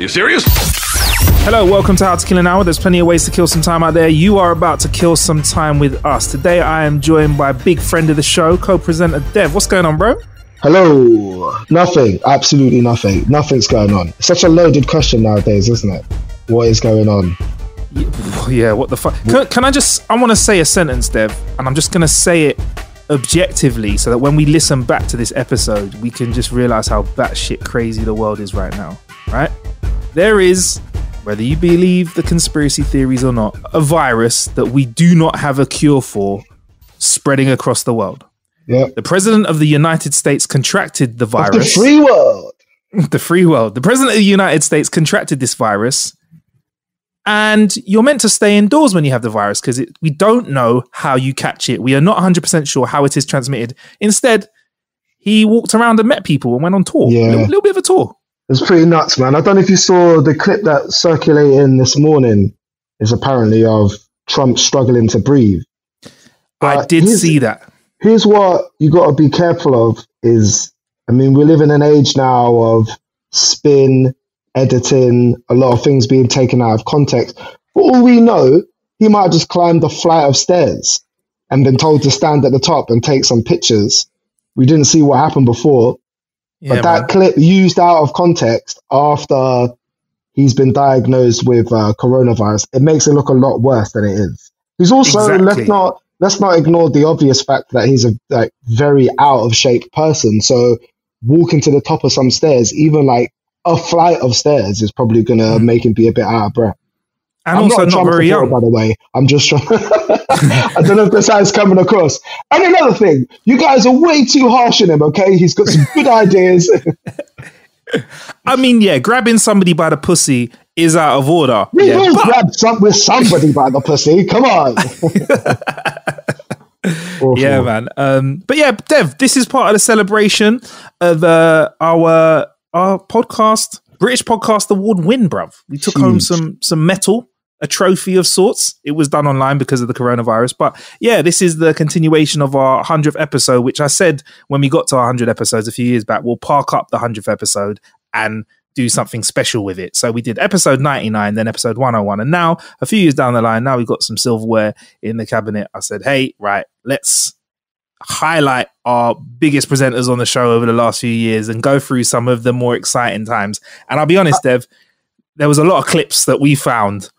you serious? Hello, welcome to How to Kill an Hour. There's plenty of ways to kill some time out there. You are about to kill some time with us. Today I am joined by a big friend of the show, co-presenter Dev. What's going on, bro? Hello. Nothing. Absolutely nothing. Nothing's going on. Such a loaded question nowadays, isn't it? What is going on? Yeah, what the fuck? Can, can I just? I want to say a sentence, Dev, and I'm just gonna say it objectively, so that when we listen back to this episode, we can just realize how batshit crazy the world is right now. Right? There is, whether you believe the conspiracy theories or not, a virus that we do not have a cure for, spreading across the world. Yeah. The president of the United States contracted the Of the virus. free world. the free world. The president of the United States contracted this virus, and you're meant to stay indoors when you have the virus because we don't know how you catch it. We are not 100% sure how it is transmitted. Instead, he walked around and met people and went on tour. Yeah. A little, little bit of a tour. It's pretty nuts, man. I don't know if you saw the clip that circulating this morning is apparently of Trump struggling to breathe. I did see that. Here's what you got to be careful of is, I mean, we live in an age now of spin, editing, a lot of things being taken out of context. For all we know, he might have just climbed a flight of stairs and been told to stand at the top and take some pictures. We didn't see what happened before, Yeah, but that man. clip used out of context after he's been diagnosed with uh, coronavirus, it makes it look a lot worse than it is. He's also Exactly. let's not let's not ignore the obvious fact that he's a like very out of shape person. So walking to the top of some stairs, even like a flight of stairs, is probably gonna Mm. make him be a bit out of breath. and I'm also not, not, very young. by the way. I'm just trying. I don't know if this is coming across. And another thing, you guys are way too harsh on him. Okay, he's got some good ideas. I mean, yeah, grabbing somebody by the pussy is out of order. We yeah, will but- grab some with somebody by the pussy. Come on. Yeah, man. Um, but yeah, Dev, this is part of the celebration of uh, our our podcast, British Podcast Award win, bruv. We took home some some metal, a trophy of sorts. It was done online because of the coronavirus, but yeah, this is the continuation of our hundredth episode, which I said when we got to our hundred episodes a few years back, we'll park up the hundredth episode and do something special with it. So we did episode 99, then episode 101. And now, a few years down the line, now we've got some silverware in the cabinet. I said, hey, right, let's highlight our biggest presenters on the show over the last few years and go through some of the more exciting times. And I'll be honest, uh, Dev, there was a lot of clips that we found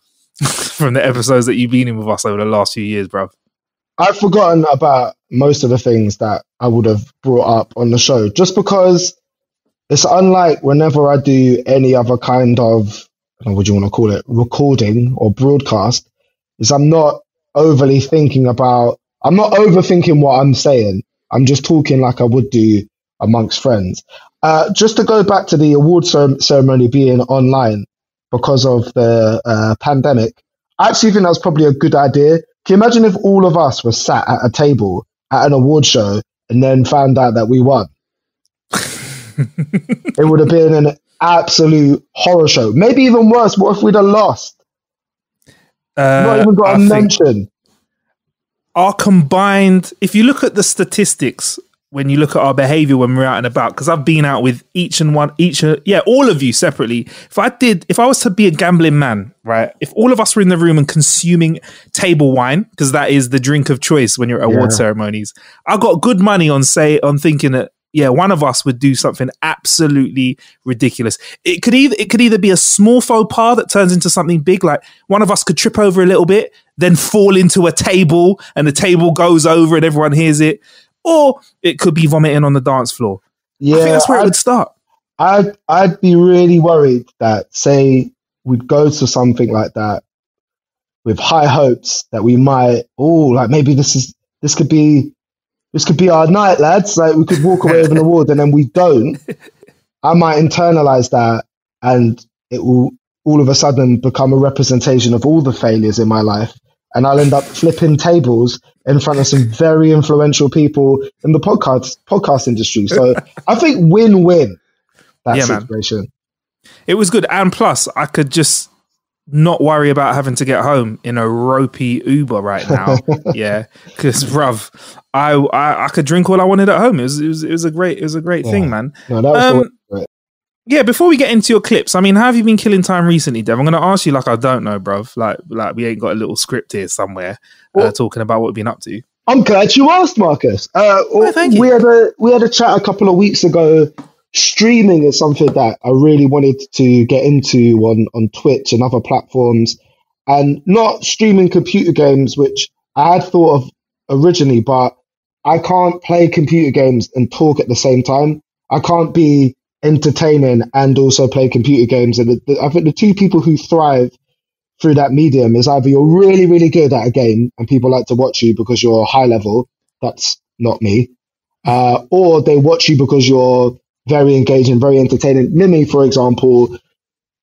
from the episodes that you've been in with us over the last few years, bro. I've forgotten about most of the things that I would have brought up on the show just because it's unlike whenever I do any other kind of, what what you want to call it, recording or broadcast, is I'm not overly thinking about, I'm not overthinking what I'm saying. I'm just talking like I would do amongst friends. Uh, just to go back to the award ceremony being online because of the uh, pandemic, I actually think that's probably a good idea. Can you imagine if all of us were sat at a table at an award show and then found out that we won? it would have been an absolute horror show. Maybe even worse. What if we'd have lost? Not Uh, even got I a mention. our combined, if you look at the statistics, when you look at our behavior when we're out and about, because I've been out with each and one, each, uh, yeah, all of you separately. If I did, if I was to be a gambling man, right? If all of us were in the room and consuming table wine, because that is the drink of choice when you're at award Yeah. ceremonies, I got good money on say on thinking that yeah, one of us would do something absolutely ridiculous. It could either it could either be a small faux pas that turns into something big, like one of us could trip over a little bit, then fall into a table, and the table goes over and everyone hears it, or it could be vomiting on the dance floor. I think Yeah, that's where it I'd, would start. I'd, I'd be really worried that, say, we'd go to something like that with high hopes that we might, oh, like maybe this is, this could be, this could be our night, lads. Like we could walk away with an award and then we don't. I might internalize that and it will all of a sudden become a representation of all the failures in my life. And I'll end up flipping tables in front of some very influential people in the podcast podcast industry. So I think win win that Yeah, man. It was good, and plus, I could just not worry about having to get home in a ropey Uber right now. yeah, because bruv, I, I I could drink all I wanted at home. It was it was, it was a great it was a great thing, man. No, that was Um, way to do it. Yeah, before we get into your clips, I mean, how have you been killing time recently, Dev? I'm going to ask you like I don't know, bruv. Like, like we ain't got a little script here somewhere uh, talking about what we've been up to. I'm glad you asked, Marcus. Uh, oh, thank you. We had a we had a chat a couple of weeks ago. Streaming is something that I really wanted to get into on on Twitch and other platforms, and not streaming computer games, which I had thought of originally, but I can't play computer games and talk at the same time. I can't be entertaining and also play computer games. And the, the, I think the two people who thrive through that medium is either you're really, really good at a game and people like to watch you because you're high level. That's not me. Uh, or they watch you because you're very engaging, very entertaining. Mimi, for example,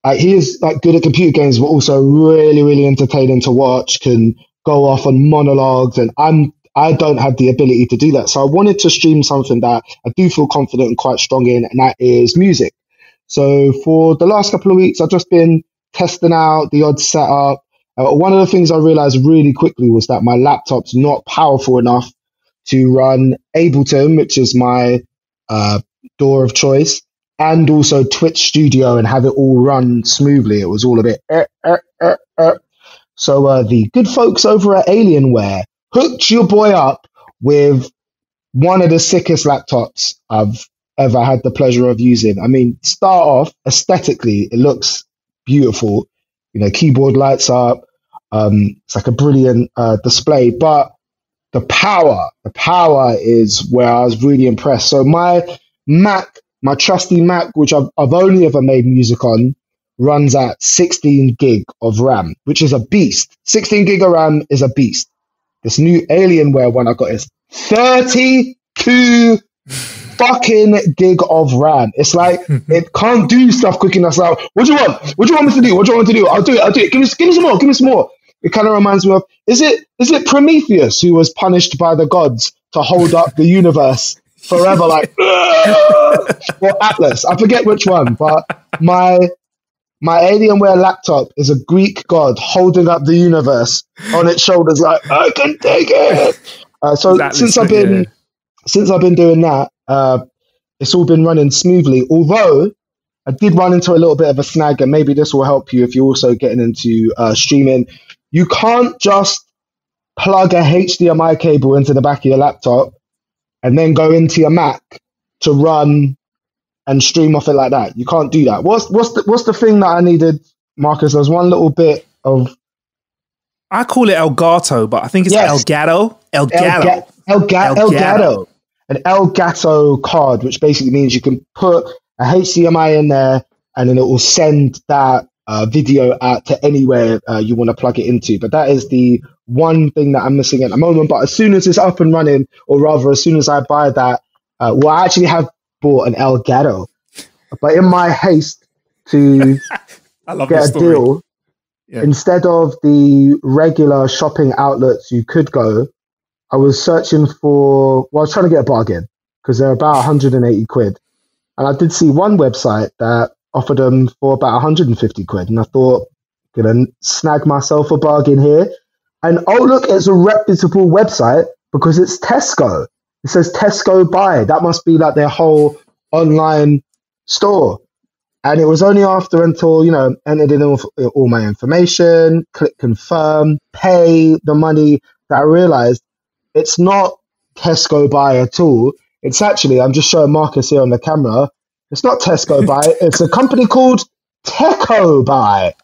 uh, he is like good at computer games, but also really, really entertaining to watch. Can go off on monologues, and I'm I don't have the ability to do that. So I wanted to stream something that I do feel confident and quite strong in, and that is music. So for the last couple of weeks, I've just been testing out the odd setup. Uh, one of the things I realized really quickly was that my laptop's not powerful enough to run Ableton, which is my uh, DAW of choice, and also Twitch Studio and have it all run smoothly. It was all a bit. Eh, eh, eh, eh. so uh, the good folks over at Alienware hooked your boy up with one of the sickest laptops I've ever had the pleasure of using. I mean, start off aesthetically, it looks beautiful. You know, keyboard lights up. Um, it's like a brilliant uh, display, but the power, the power is where I was really impressed. So my Mac, my trusty Mac, which I've, I've only ever made music on, runs at 16 gig of RAM, which is a beast. 16 gig of RAM is a beast. This new Alienware one I got is 32 fucking gig of RAM. It's like it can't do stuff quick enough. Like, what do you want? What do you want me to do? What do you want me to do? I'll do it. I'll do it. Give me, give me some more. Give me some more. It kind of reminds me of is it is it Prometheus who was punished by the gods to hold up the universe forever, like or Atlas? I forget which one, but my my Alienware laptop is a Greek god holding up the universe on its shoulders, like I can take it. Uh, so exactly. since I've been yeah. since I've been doing that, uh, it's all been running smoothly. Although I did run into a little bit of a snag, and maybe this will help you if you're also getting into uh, streaming. You can't just plug a HDMI cable into the back of your laptop and then go into your Mac to run and stream off it like that. You can't do that. What's what's the what's the thing that I needed, Marcus? There's one little bit of I call it Elgato, but I think it's yes. Elgato. Elgato. Elgato. Elgato. An Elgato card, which basically means you can put a HDMI in there and then it will send that uh, video out to anywhere uh, you want to plug it into. But that is the one thing that I'm missing at the moment. But as soon as it's up and running, or rather, as soon as I buy that, uh, well, I actually have bought an Elgato, but in my haste to get a deal, yeah. instead of the regular shopping outlets you could go, I was searching for. Well, I was trying to get a bargain because they're about 180 quid, and I did see one website that offered them for about 150 quid, and I thought, gonna snag myself a bargain here. And oh look, it's a reputable website because it's Tesco. It says Tesco Buy. That must be like their whole online store. And it was only after until, you know, entered in all, all my information, click confirm, pay the money that I realized it's not Tesco Buy at all. It's actually, I'm just showing Marcus here on the camera. It's not Tesco Buy. it's a company called Techo Buy.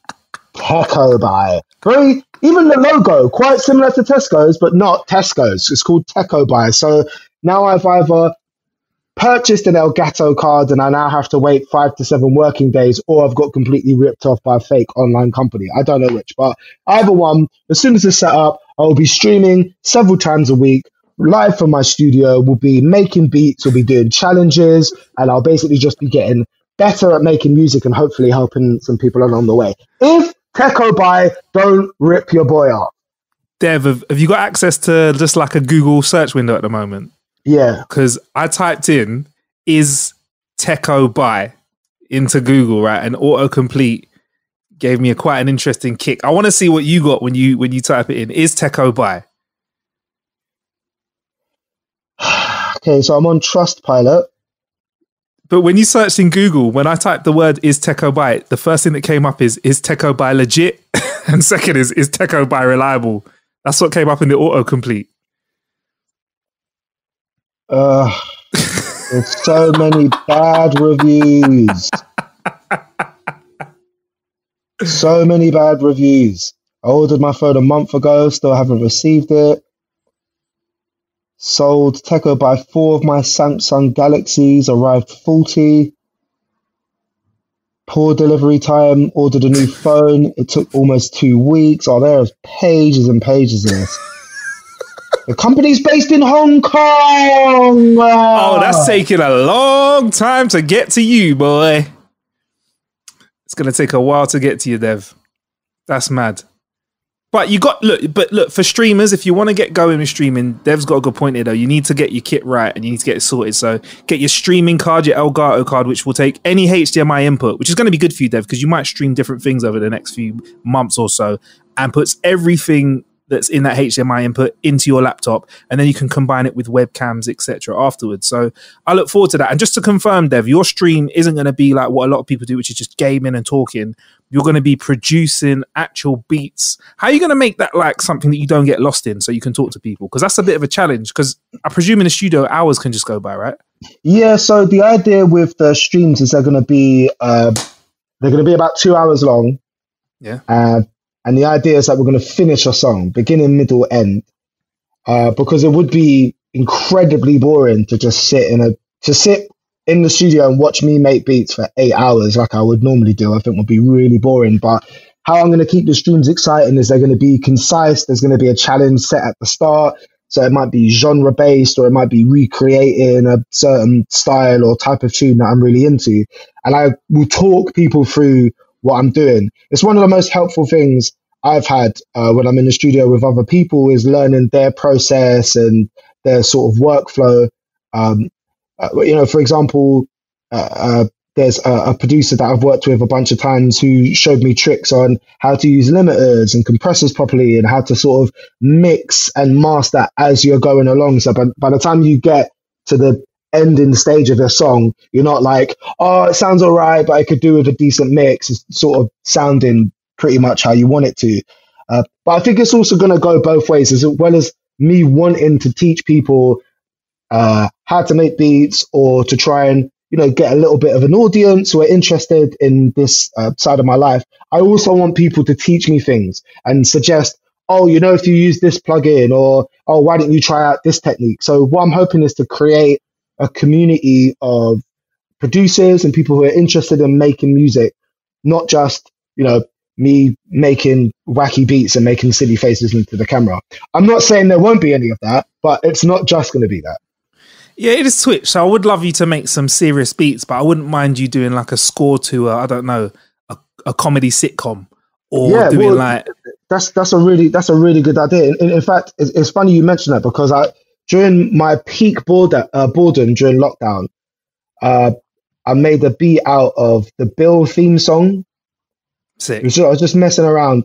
Techo Buy. Very, even the logo, quite similar to Tesco's, but not Tesco's. It's called Techo Buy. So now I've either purchased an Elgato card and I now have to wait five to seven working days, or I've got completely ripped off by a fake online company. I don't know which, but either one, as soon as it's set up, I will be streaming several times a week. Live from my studio, we'll be making beats, we'll be doing challenges, and I'll basically just be getting better at making music and hopefully helping some people along the way. If Techo buy, don't rip your boy off. Dev, have you got access to just like a Google search window at the moment? Yeah. Because I typed in is Techo buy into Google, right? And autocomplete gave me a quite an interesting kick. I want to see what you got when you when you type it in. Is Techo buy? okay, so I'm on Trustpilot. But when you searched in Google, when I typed the word is Techo Byte, the first thing that came up is is Techo by legit? and second is is Techo by reliable? That's what came up in the autocomplete. Uh, there's so many bad reviews. so many bad reviews. I ordered my phone a month ago, still haven't received it. Sold Techo by four of my Samsung Galaxies, arrived faulty. Poor delivery time, ordered a new phone. It took almost two weeks. Oh, there's pages and pages of this. The company's based in Hong Kong. Oh, that's taking a long time to get to you, boy. It's gonna take a while to get to you, Dev. That's mad. But you got look, but look for streamers. If you want to get going with streaming, Dev's got a good point here though. You need to get your kit right and you need to get it sorted. So get your streaming card, your Elgato card, which will take any HDMI input, which is going to be good for you, Dev, because you might stream different things over the next few months or so, and puts everything that's in that HDMI input into your laptop, and then you can combine it with webcams, etc. afterwards. So I look forward to that. And just to confirm, Dev, your stream isn't going to be like what a lot of people do, which is just gaming and talking. You're going to be producing actual beats. How are you going to make that like something that you don't get lost in, so you can talk to people? Because that's a bit of a challenge. Because I presume in the studio, hours can just go by, right? Yeah. So the idea with the streams is they're going to be uh, they're going to be about two hours long. Yeah. Uh, and the idea is that we're going to finish a song, beginning, middle, end, uh, because it would be incredibly boring to just sit in a to sit in the studio and watch me make beats for eight hours like I would normally do. I think would be really boring. But how I'm going to keep the streams exciting is they're going to be concise. There's going to be a challenge set at the start. So it might be genre based or it might be recreating a certain style or type of tune that I'm really into. And I will talk people through what I'm doing. It's one of the most helpful things I've had uh, when I'm in the studio with other people is learning their process and their sort of workflow. Um, uh, you know, for example, uh, uh there's a, a, producer that I've worked with a bunch of times who showed me tricks on how to use limiters and compressors properly and how to sort of mix and master as you're going along. So by, by the time you get to the ending the stage of a song, you're not like, oh, it sounds all right, but I could do with a decent mix. It's sort of sounding pretty much how you want it to. Uh, but I think it's also going to go both ways, as well as me wanting to teach people uh, how to make beats or to try and you know get a little bit of an audience who are interested in this uh, side of my life. I also want people to teach me things and suggest, oh, you know, if you use this plugin, or oh, why don't you try out this technique? So what I'm hoping is to create a community of producers and people who are interested in making music, not just, you know, me making wacky beats and making silly faces into the camera. I'm not saying there won't be any of that, but it's not just going to be that. Yeah, it is Twitch. So I would love you to make some serious beats, but I wouldn't mind you doing like a score to, a, I don't know, a, a comedy sitcom or yeah, doing well, like. That's that's a really that's a really good idea. In, in fact, it's, it's funny you mentioned that because I during my peak border, uh, boredom during lockdown, uh, I made a beat out of the Bill theme song. Sick. I was just messing around.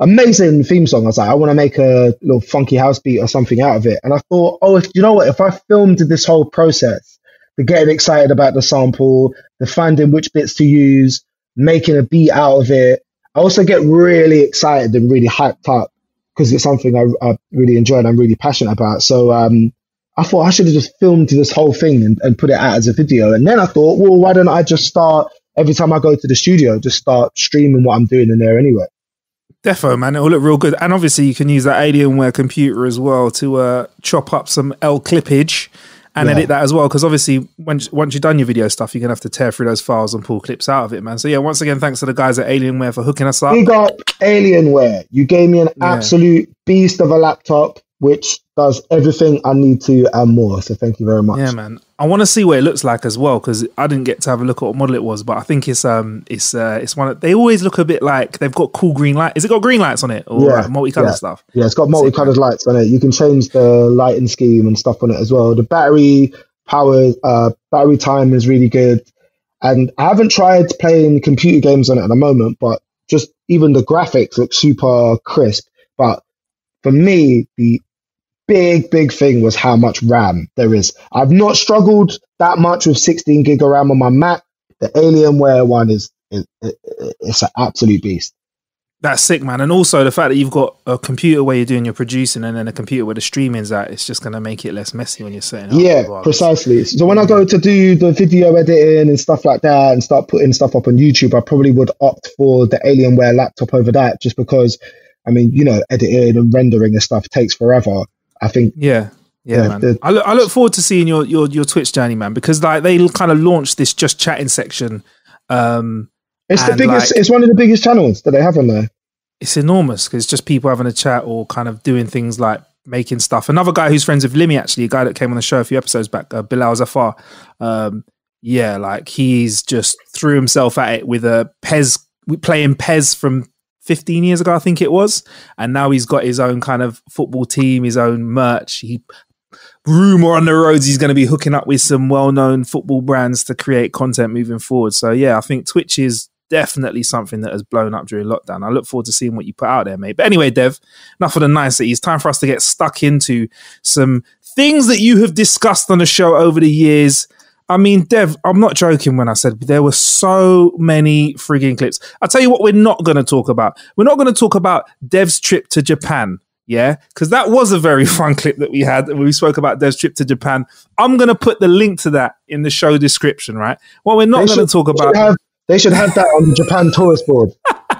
Amazing theme song. I was like, I want to make a little funky house beat or something out of it. And I thought, oh, if, you know what? If I filmed this whole process, the getting excited about the sample, the finding which bits to use, making a beat out of it, I also get really excited and really hyped up because it's something I, I, really enjoy and I'm really passionate about. So um, I thought I should have just filmed this whole thing and, and put it out as a video. And then I thought, well, why don't I just start every time I go to the studio, just start streaming what I'm doing in there anyway. Defo, man, it'll look real good. And obviously, you can use that Alienware computer as well to uh, chop up some L clippage and yeah. edit that as well. Because obviously, once once you've done your video stuff, you're gonna have to tear through those files and pull clips out of it, man. So yeah, once again, thanks to the guys at Alienware for hooking us up. Big up Alienware. You gave me an yeah. absolute beast of a laptop which does everything I need to and more. So thank you very much. Yeah, man. I want to see what it looks like as well because I didn't get to have a look at what model it was, but I think it's um it's uh it's one of, they always look a bit like they've got cool green light. Is it got green lights on it or yeah, like multicolored yeah. stuff? Yeah, it's got multicolored lights on it. You can change the lighting scheme and stuff on it as well. The battery power uh battery time is really good. And I haven't tried playing computer games on it at the moment, but just even the graphics look super crisp. But for me, the big, big thing was how much RAM there is. I've not struggled that much with 16 gig of RAM on my Mac. The Alienware one is, is, is it's an absolute beast. That's sick, man. And also the fact that you've got a computer where you're doing your producing and then a computer where the streaming's at, it's just going to make it less messy when you're setting up. Yeah, regardless. precisely. So when I go to do the video editing and stuff like that and start putting stuff up on YouTube, I probably would opt for the Alienware laptop over that just because, I mean, you know, editing and rendering and stuff takes forever. I think Yeah. Yeah, Yeah, man. the- I look, I look forward to seeing your, your your Twitch journey, man, because like they kind of launched this just chatting section. Um, it's the biggest, like- it's one of the biggest channels that they have on there. it's enormous because it's just people having a chat or kind of doing things like making stuff. Another guy who's friends with Limmy, actually, a guy that came on the show a few episodes back, uh, Bilal Zafar. Um, yeah, like he's just threw himself at it with a PES, playing PES from 15 years ago, I think it was. And now he's got his own kind of football team, his own merch. He rumor on the roads he's going to be hooking up with some well-known football brands to create content moving forward. So yeah, I think Twitch is definitely something that has blown up during lockdown. I look forward to seeing what you put out there, mate. But anyway, Dev, enough of the niceties. Time for us to get stuck into some things that you have discussed on the show over the years. I mean, Dev, I'm not joking when I said there were so many frigging clips. I'll tell you what, we're not going to talk about. We're not going to talk about Dev's trip to Japan. Yeah, because that was a very fun clip that we had when we spoke about Dev's trip to Japan. I'm going to put the link to that in the show description, right? What we're not going to talk they should about. have, they should have that on the Japan tourist board.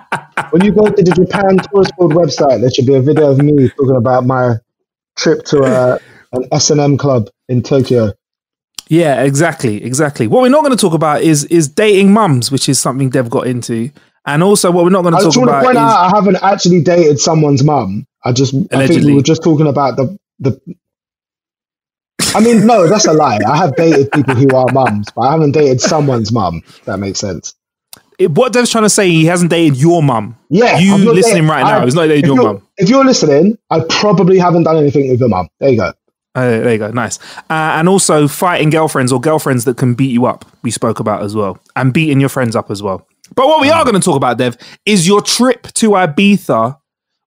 when you go to the Japan tourist board website, there should be a video of me talking about my trip to uh, an S and M club in Tokyo. Yeah, exactly, exactly. What we're not going to talk about is is dating mums, which is something Dev got into, and also what we're not going to talk to about point is out I haven't actually dated someone's mum. I just I think we were just talking about the the. I mean, no, that's a lie. I have dated people who are mums, but I haven't dated someone's mum. That makes sense. it, what Dev's trying to say. He hasn't dated your mum. Yeah, you listening dating- right I- now. He's not dating your mum. if you're listening, I probably haven't done anything with your mum. There you go. Uh, there you go, nice. Uh, and also fighting girlfriends or girlfriends that can beat you up. We spoke about as well, and beating your friends up as well. But what we are going to talk about, Dev, is your trip to Ibiza,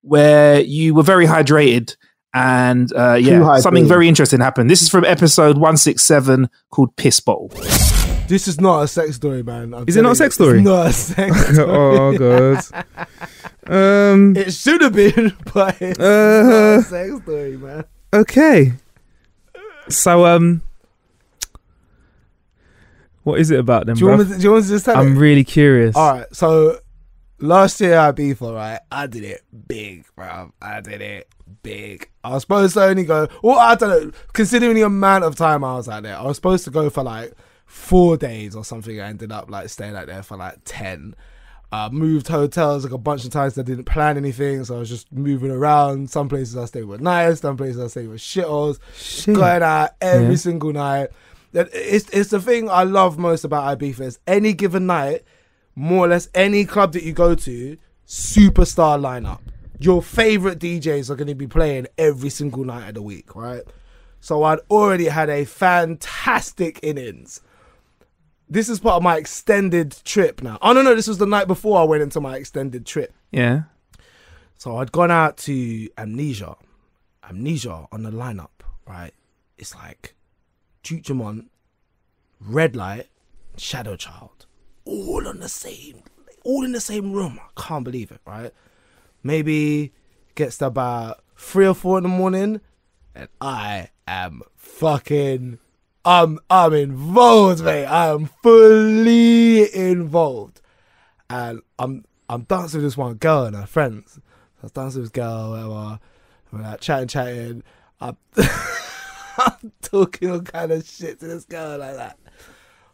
where you were very hydrated. And uh, yeah, something very interesting happened. This is from episode 167 called Piss Bowl. This is not a sex story, man. I'm Is it not a sex story? It's not a sex story. oh, God. Um, It should have been, but it's Uh, not a sex story, man. okay. So, um, what is it about them, Do you, want me to, do you want me to just tell I'm it? really curious. All right, so last year at Ibiza, right, I did it big, bro. I did it big. I was supposed to only go. Well, I don't know. Considering the amount of time I was out there, I was supposed to go for like four days or something. I ended up like staying out there for like ten. Uh, moved hotels like a bunch of times. I didn't plan anything, so I was just moving around. Some places I stayed were nice. Some places I stayed were shitholes. Shit. Going out every Yeah. single night. It's it's the thing I love most about Ibiza is any given night, more or less any club that you go to, superstar lineup. Your favorite DJs are going to be playing every single night of the week, right? So I'd already had a fantastic innings. This is part of my extended trip now. Oh no, no, this was the night before I went into my extended trip. Yeah. So I'd gone out to Amnesia. Amnesia on the lineup, right? It's like Tuchamon, Red Light, Shadow Child, all on the same, all in the same room. I can't believe it, right? Maybe gets to about three or four in the morning, and I am fucking, I'm, I'm involved, mate. I am fully involved, and I'm, I'm dancing with this one girl and her friends. I was dancing with this girl, whatever. We're like chatting, chatting. I'm, I'm talking all kind of shit to this girl like that.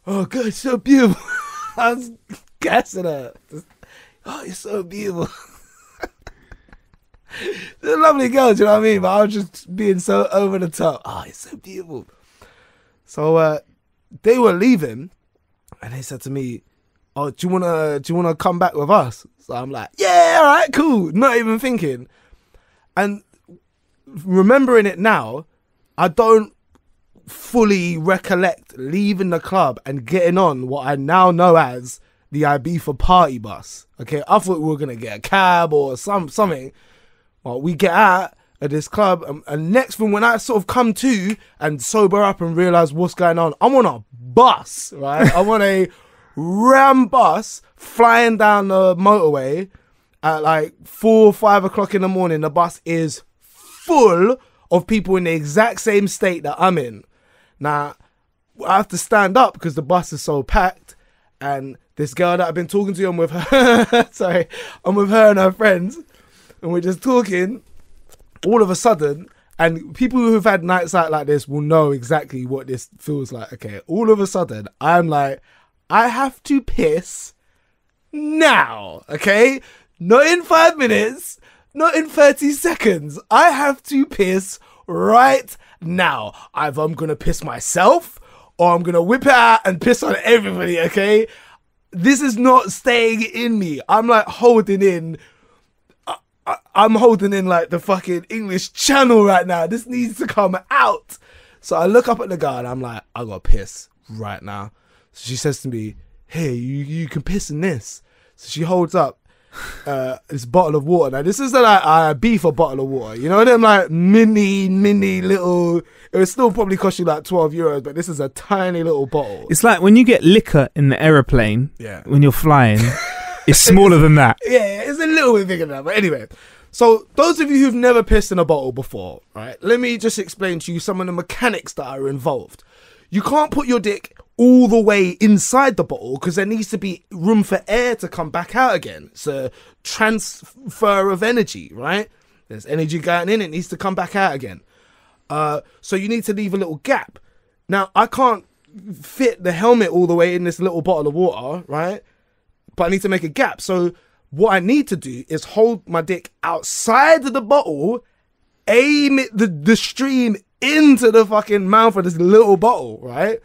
Oh, God, so beautiful. I was gassing her. Oh, you're so beautiful. She's a lovely girl, do you know what I mean? But I was just being so over the top. Oh, you're so beautiful. So uh, they were leaving, and they said to me, "Oh, do you wanna do you wanna come back with us?" So I'm like, "Yeah, all right, cool." Not even thinking, and remembering it now, I don't fully recollect leaving the club and getting on what I now know as the Ibiza party bus. Okay, I thought we were gonna get a cab or some something. Well, we get out at this club. And, and next thing, when I sort of come to and sober up and realize what's going on, I'm on a bus, right? I'm on a ram bus flying down the motorway at like four or five o'clock in the morning. The bus is full of people in the exact same state that I'm in. Now, I have to stand up because the bus is so packed. And this girl that I've been talking to, I'm with her. sorry, I'm with her and her friends, and we're just talking. All of a sudden, and people who've had nights out like this will know exactly what this feels like. Okay, all of a sudden, I'm like, I have to piss now. Okay, not in five minutes, not in 30 seconds. I have to piss right now. Either I'm gonna piss myself or I'm gonna whip it out and piss on everybody, okay? This is not staying in me. I'm like holding in. I, I'm holding in like the fucking English channel right now. This needs to come out. So I look up at the guy and I'm like, I gotta piss right now. So she says to me, Hey, you, you can piss in this. So she holds up uh, this bottle of water. Now this is a, like a beef a bottle of water. You know them like mini, mini little. It would still probably cost you like twelve euros, but this is a tiny little bottle. It's like when you get liquor in the aeroplane Yeah. when you're flying. it's smaller than that. yeah, it's a little bit bigger than that. But anyway, so those of you who've never pissed in a bottle before, right? Let me just explain to you some of the mechanics that are involved. You can't put your dick all the way inside the bottle because there needs to be room for air to come back out again. It's a transfer of energy, right? There's energy going in, it needs to come back out again. Uh, so you need to leave a little gap. Now, I can't fit the helmet all the way in this little bottle of water, right? But I need to make a gap. So what I need to do is hold my dick outside of the bottle, aim it, the, the stream into the fucking mouth of this little bottle, right?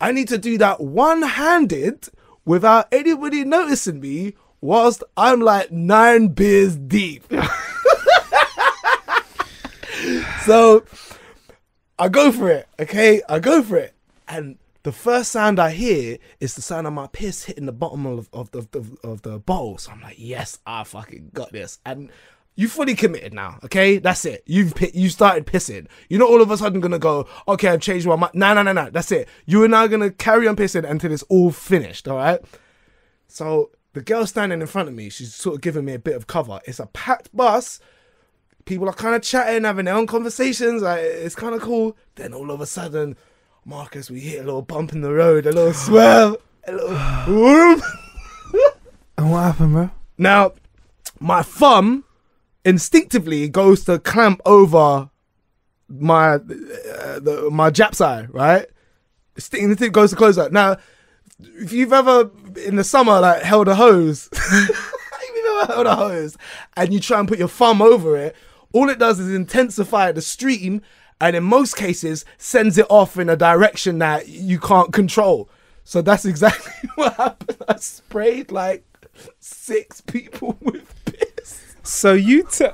I need to do that one handed without anybody noticing me whilst I'm like nine beers deep. so I go for it, okay? I go for it. And the first sound I hear is the sound of my piss hitting the bottom of, of, the, of, of the bowl. So I'm like, yes, I fucking got this. And you fully committed now, okay? That's it. You've you started pissing. You're not all of a sudden gonna go, okay, I've changed my mind. No, no, no, no. That's it. You are now gonna carry on pissing until it's all finished, all right? So the girl standing in front of me, she's sort of giving me a bit of cover. It's a packed bus. People are kind of chatting, having their own conversations. Like, it's kind of cool. Then all of a sudden, Marcus, we hit a little bump in the road, a little swell, a little whoop. And what happened, bro? Now, my thumb instinctively goes to clamp over my uh, the, my Jap's eye, right? Instinctively goes to close that. Now, if you've ever in the summer like held a hose, you've ever held a hose and you try and put your thumb over it, all it does is intensify the stream, and in most cases sends it off in a direction that you can't control. So that's exactly what happened. I sprayed like six people with piss. So you t-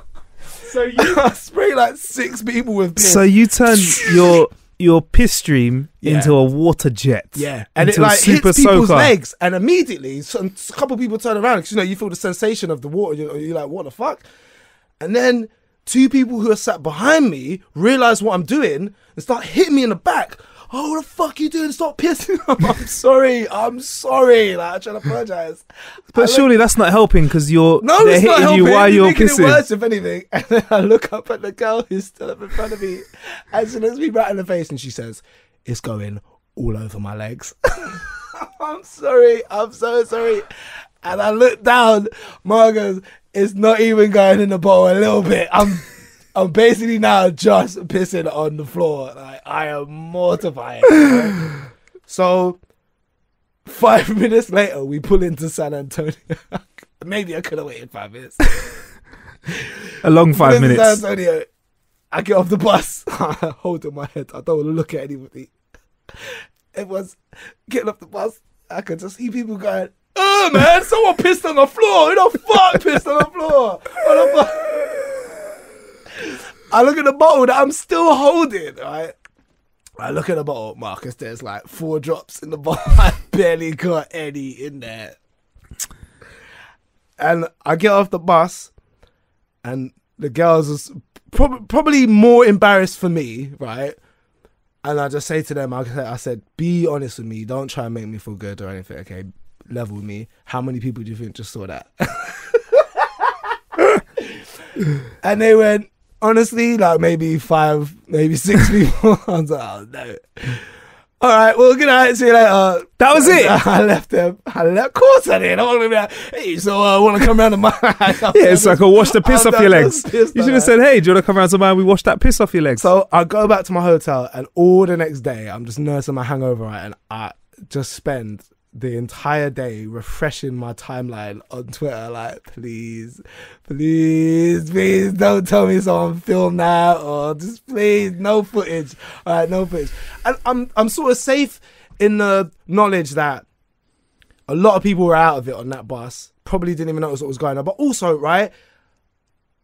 so you I sprayed like six people with piss. so you turn your your piss stream Yeah. into a water jet. Yeah, and it like hits people's soaker. legs, and immediately some, a couple people turn around because you know you feel the sensation of the water. You're, you're like, what the fuck? And then two people who are sat behind me realize what I'm doing and start hitting me in the back. Oh, what the fuck you doing? Stop pissing! I'm sorry. I'm sorry. Like I'm trying to apologize. I But look- surely that's not helping because you're no, they're it's not hitting helping. you while You're you're making it pissing. worse, if anything. And then I look up at the girl who's still up in front of me, and she looks me right in the face, and she says, "It's going all over my legs." I'm sorry. I'm so sorry. And I look down. Marcus, it's not even going in the bowl a little bit. I'm. I'm basically now just pissing on the floor. Like I am mortified. so five minutes later, we pull into San Antonio. Maybe I could have waited five minutes. A long five minutes. San Antonio. I get off the bus, holding my head. I don't want to look at anybody. It was getting off the bus. I could just see people going, "Oh man, someone pissed on the floor. Who the fuck pissed on the floor? What the fuck?" I look at the bottle that I'm still holding, right? I look at the bottle, Marcus. There's like four drops in the bottle. I barely got any in there. And I get off the bus, and the girls are probably more embarrassed for me, right? And I just say to them, I said, be honest with me. Don't try and make me feel good or anything. Okay, level with me. How many people do you think just saw that? and they went, honestly, like maybe five, maybe six people. I was like, oh no. All right, well, good night. See you later. That was it? I left them. I left. Of course I did. I'm not gonna be like, hey, so I uh, want to come around to my house. Yeah, it's like a wash the piss I'm off your legs. You should have said, "Hey, do you want to come around to mine? We wash that piss off your legs." So I go back to my hotel, and all the next day, I'm just nursing my hangover, right? And I just spend the entire day refreshing my timeline on Twitter, like, please, please, please, don't tell me someone filmed that, or just please, no footage. All right, no footage. And I'm, I'm sort of safe in the knowledge that a lot of people were out of it on that bus. Probably didn't even notice what was going on. But also, right,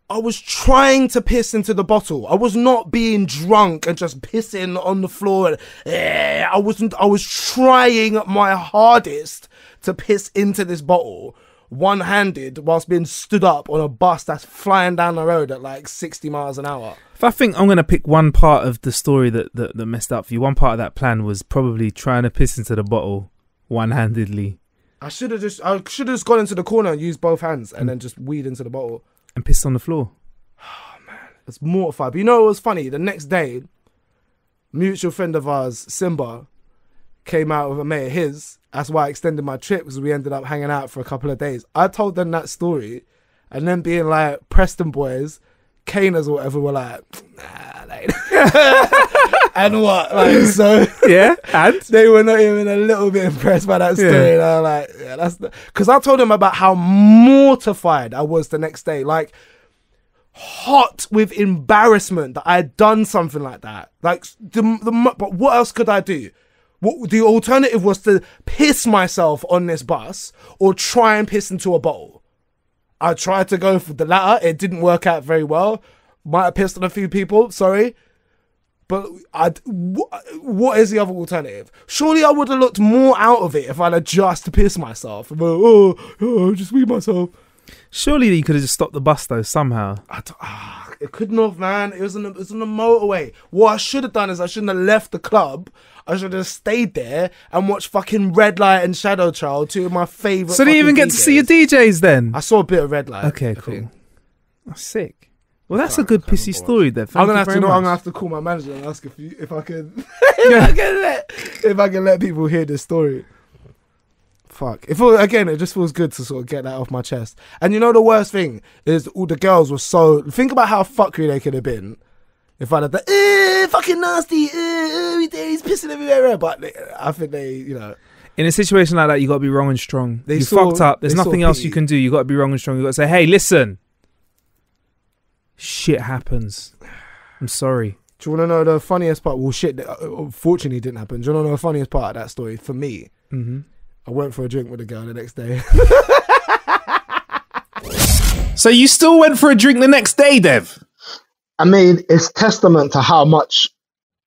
I was trying to piss into the bottle. I was not being drunk and just pissing on the floor. And, eh, I wasn't. I was trying my hardest to piss into this bottle, one-handed, whilst being stood up on a bus that's flying down the road at like sixty miles an hour. If I think I'm going to pick one part of the story that, that, that messed up for you, one part of that plan was probably trying to piss into the bottle one handedly I should have just. I should have just gone into the corner and used both hands and then just weed into the bottle. And pissed on the floor. Oh man, it's mortified. But you know what was funny? The next day, mutual friend of ours, Simba, came out with a mate of his. That's why I extended my trip because we ended up hanging out for a couple of days. I told them that story, and then being like Preston boys, Caners or whatever were like, nah, like, and what? Like so. Yeah, and They were not even a little bit impressed by that story. Yeah. And I was like, yeah, that's because I told them about how mortified I was the next day. Like, hot with embarrassment that I had done something like that. Like the the but what else could I do? What the alternative was to piss myself on this bus or try and piss into a bottle. I tried to go for the latter. It didn't work out very well. Might have pissed on a few people. Sorry. But I, wh- what is the other alternative? Surely I would have looked more out of it if I'd have just pissed myself. Like, oh, oh, just wee myself. Surely you could have just stopped the bus though somehow. I d- ah, it couldn't have, man. It was on the, it was on the motorway. What I should have done is I shouldn't have left the club. I should have stayed there and watched fucking Red Light and Shadow Child, two of my favorite. So did you even fucking get to see your DJs. DJs then? I saw a bit of Red Light. Okay, I cool. think. That's sick. Well, that's a good pissy story there. Thank I'm gonna you have to know. I'm gonna have to call my manager and ask if you, if I can if I can let if I can let people hear this story. Fuck. If it, again, it just feels good to sort of get that off my chest. And you know the worst thing is all the girls were so. Think about how fuckery they could have been if I'd have eh, fucking nasty, eh, day he's pissing everywhere. But they, I think they, you know, In a situation like that, you got to be wrong and strong. They you saw- fucked up. There's nothing else you can do. You got to be wrong and strong. You got to say, "Hey, listen, shit happens. I'm sorry." do you want to know the funniest part? Well, shit, that, uh, unfortunately didn't happen. Do you want to know the funniest part of that story for me? hmm I went for a drink with a girl the next day. So you still went for a drink the next day, Dev? I mean, it's testament to how much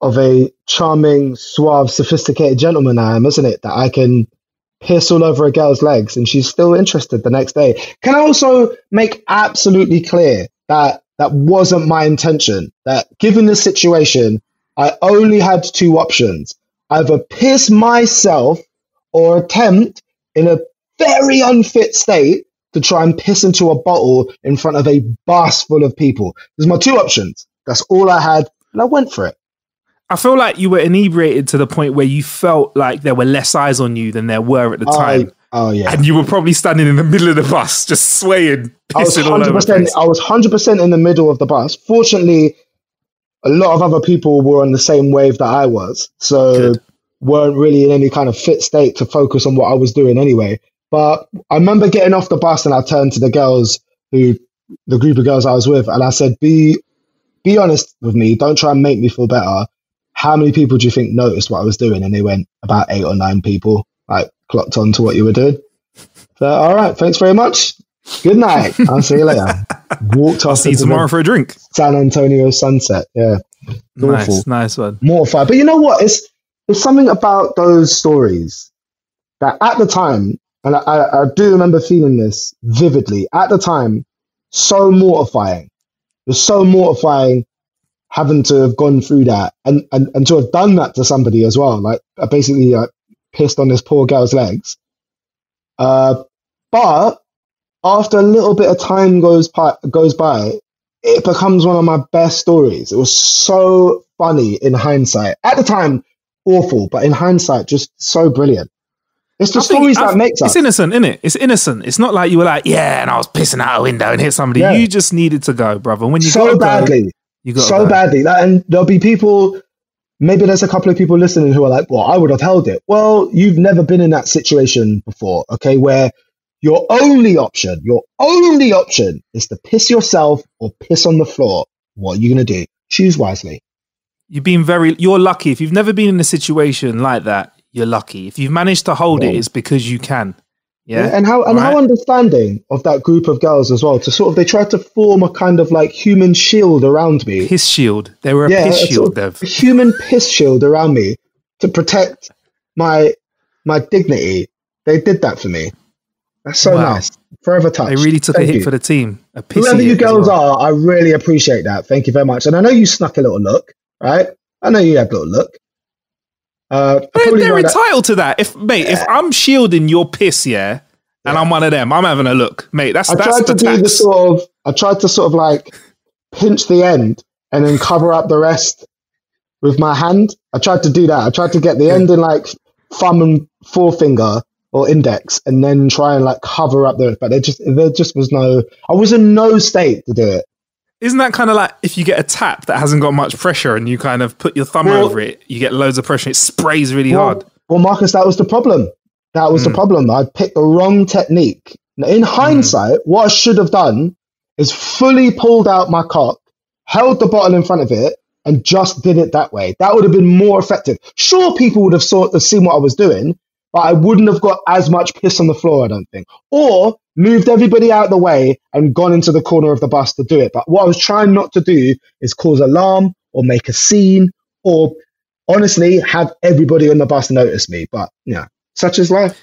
of a charming, suave, sophisticated gentleman I am, isn't it? That I can piss all over a girl's legs and she's still interested the next day. Can I also make absolutely clear that that wasn't my intention? That given the situation, I only had two options either piss myself or attempt in a very unfit state to try and piss into a bottle in front of a bus full of people. There's my two options. That's all I had, and I went for it. I feel like you were inebriated to the point where you felt like there were less eyes on you than there were at the time. Oh, oh yeah. And you were probably standing in the middle of the bus, just swaying, I was pissing all over hundred the percent. I was hundred percent in the middle of the bus. Fortunately, a lot of other people were on the same wave that I was, so Good. Weren't really in any kind of fit state to focus on what I was doing anyway. But I remember getting off the bus and I turned to the girls who, the group of girls I was with, and I said, "Be, be honest with me. Don't try and make me feel better. How many people do you think noticed what I was doing?" And they went, "About eight or nine people. Like clocked on to what you were doing." So, all right, thanks very much. Good night. I'll see you later. Walked I'll off see you tomorrow for a drink. San Antonio sunset. Yeah, Nice, awful. nice one. mortified. But you know what? It's it's something about those stories that at the time, and I, I, do remember feeling this vividly at the time, so mortifying It was so mortifying having to have gone through that and, and, and to have done that to somebody as well. Like I basically like pissed on this poor girl's legs. Uh, but after a little bit of time goes by, goes by, it becomes one of my best stories. It was so funny in hindsight. At the time, awful, but in hindsight, just so brilliant. It's the I think- stories I- that makes us. It's innocent, isn't it? It's innocent. It's not like you were like, yeah, and I was pissing out a window and hit somebody. Yeah. You just needed to go, brother. When you so go, badly. you got so badly. Like, and there'll be people, maybe there's a couple of people listening who are like, well, I would have held it. Well, you've never been in that situation before, okay, where your only option, your only option is to piss yourself or piss on the floor. What are you going to do? Choose wisely. You've been very. You're lucky. If you've never been in a situation like that, you're lucky. If you've managed to hold it, it's because you can. Yeah. And how, and Right. how understanding of that group of girls as well to sort of, they tried to form a kind of like human shield around me. Piss shield. They were a Yeah, piss shield, sort of a human piss shield around me to protect my my dignity. They did that for me. That's so Wow. nice. Forever touched. They really took Thank a hit you. for the team. A Whoever you girls well. are, I really appreciate that. Thank you very much. And I know you snuck a little look, right? I know you a little look. Uh, They're, they're know that- entitled to that. If mate, if I'm shielding your piss, yeah, and I'm one of them, I'm having a look, mate. That's I that's tried to do the sort of, I tried to sort of like pinch the end and then cover up the rest with my hand. I tried to do that. I tried to get the end in like thumb and forefinger or index and then try and like cover up the, but there just, there just was no, I was in no state to do it. Isn't that kind of like if you get a tap that hasn't got much pressure and you kind of put your thumb Well- over it, you get loads of pressure, it sprays really hard. Well, well, Marcus, that was the problem. That was the Mm. problem. I picked the wrong technique. Now, in hindsight, what I should have done is fully pulled out my cock, held the bottle in front of it, and just did it that way. That would have been more effective. Sure, people would have saw, seen what I was doing, but I wouldn't have got as much piss on the floor, I don't think. Or moved everybody out of the way and gone into the corner of the bus to do it. But what I was trying not to do is cause alarm or make a scene or honestly have everybody on the bus notice me. But yeah, such is life.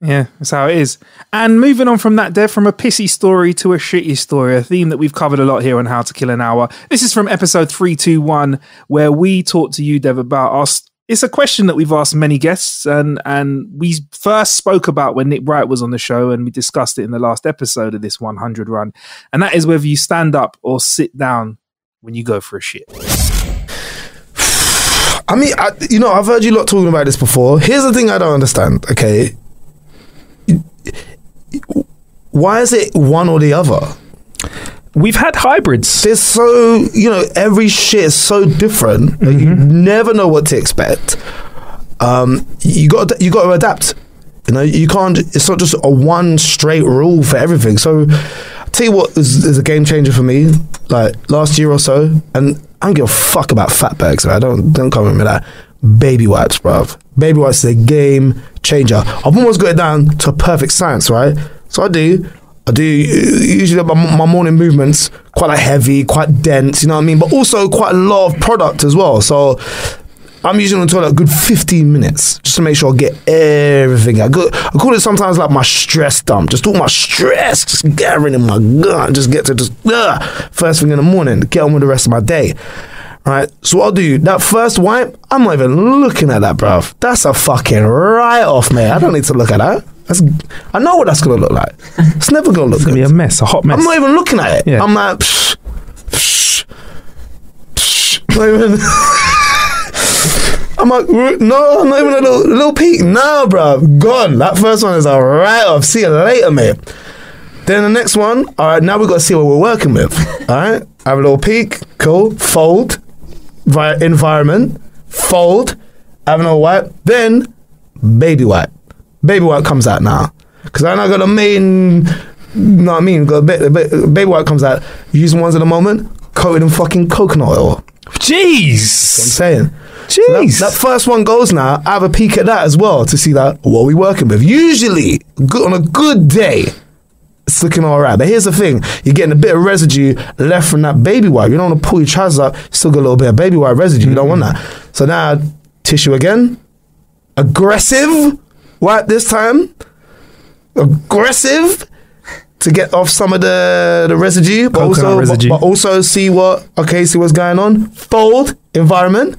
Yeah, that's how it is. And moving on from that, Dev, from a pissy story to a shitty story, a theme that we've covered a lot here on How to Kill an Hour. This is from episode 321, where we talked to you, Dev, about us. It's a question that we've asked many guests, and, and we first spoke about when Nick Bright was on the show, and we discussed it in the last episode of this 100 run. And that is whether you stand up or sit down when you go for a shit. I mean, I, you know, I've heard you lot talking about this before. Here's the thing I don't understand. Okay, why is it one or the other? We've had hybrids. There's so you know every shit is so different. that You never know what to expect. Um, you got you got to adapt. You know, you can't. It's not just a one straight rule for everything. So, I'll tell you what is, is a game changer for me. Like last year or so, and I don't give a fuck about fatbergs. Right? Don't don't come with me that. Baby wipes, bruv. Baby wipes is a game changer. I've almost got it down to a perfect science, right? So I do. I do usually my, my morning movements quite like heavy, quite dense, you know what I mean, but also quite a lot of product as well. So I'm on the toilet a good 15 minutes just to make sure I get everything. I, go, I call it sometimes like my stress dump. Just all my stress, just gathering in my gut, just get to just ugh, first thing in the morning, get on with the rest of my day. Right, so what I'll do that first wipe. I'm not even looking at that, bruv. That's a fucking write off, man. I don't need to look at that. That's, I know what that's gonna look like. It's never gonna look It's gonna good. be a mess, a hot mess. I'm not even looking at it. Yeah. I'm like, psh, psh, psh. Not even. I'm like, "R- no, not even a little, little peek. No, bro, gone. That first one is a write off. See you later, mate. Then the next one, all right, now we've got to see what we're working with. All right, have a little peek. Cool. Fold. Vi- environment. Fold. Have a little wipe. Then, baby wipe. Baby wipe comes out now. Because I know I got a main, know what I mean? Got a bit, a bit, baby wipe comes out. Using ones at the moment, coated in fucking coconut oil. Jeez. I'm Jeez. saying. So that, Jeez. that first one goes now. I have a peek at that as well to see that what we working with. Usually, good, on a good day, it's looking all right. But here's the thing: you're getting a bit of residue left from that baby wipe. You don't want to pull your trousers up. You still got a little bit of baby wipe residue. You don't want that. So now, tissue again. Aggressive wipe this time. Aggressive. to get off some of the the residue, but Coconut also residue. But, but also see what okay, see what's going on. Fold environment,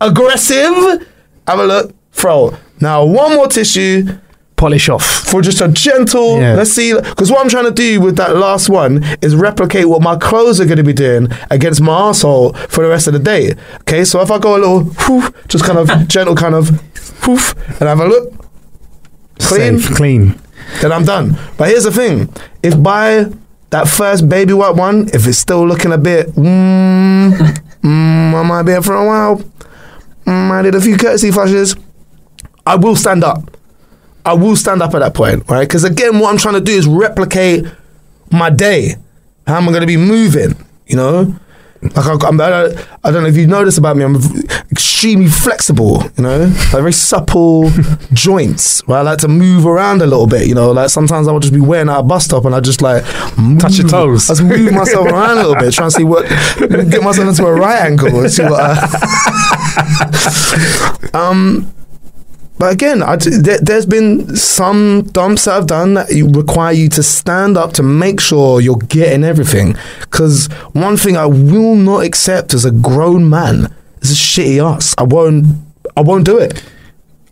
aggressive. Have a look, throw. Now one more tissue Polish off. for just a gentle. Yeah. Let's see, because what I'm trying to do with that last one is replicate what my clothes are going to be doing against my asshole for the rest of the day. Okay, so if I go a little, whoof, just kind of gentle, kind of, whoof, and have a look, clean, Safe, clean. then I'm done. But here's the thing: if by that first baby wipe one, if it's still looking a bit, mm, mm, I might be here for a while. Mm, I did a few courtesy flushes. I will stand up. I will stand up at that point, right? Because again, what I'm trying to do is replicate my day. How am I going to be moving? You know, like I, I'm, I, don't, I don't know if you this about me. I'm extremely flexible. You know, like very supple joints. Right, I like to move around a little bit. You know, like sometimes I will just be waiting at a bus stop and I just like move, Touch your toes. I just move myself around a little bit, trying to see what get myself into a right angle and see what. I, um. But again, I, there's been some dumps that I've done that require you to stand up to make sure you're getting everything. Because one thing I will not accept as a grown man is a shitty ass. I won't. I won't do it.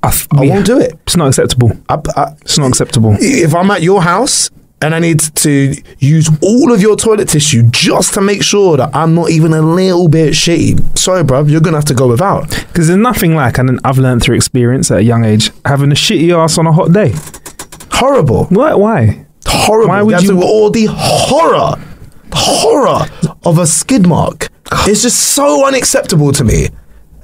I, th- I we- won't do it. It's not acceptable. I, I, It's not acceptable. if I'm at your house and I need to use all of your toilet tissue just to make sure that I'm not even a little bit shitty, sorry, bruv, you're gonna have to go without. Because there's nothing like, and I've learned through experience at a young age, having a shitty ass on a hot day. Horrible. Why? Why? horrible. Why would That's you- all the horror, horror of a skid mark? It's just so unacceptable to me.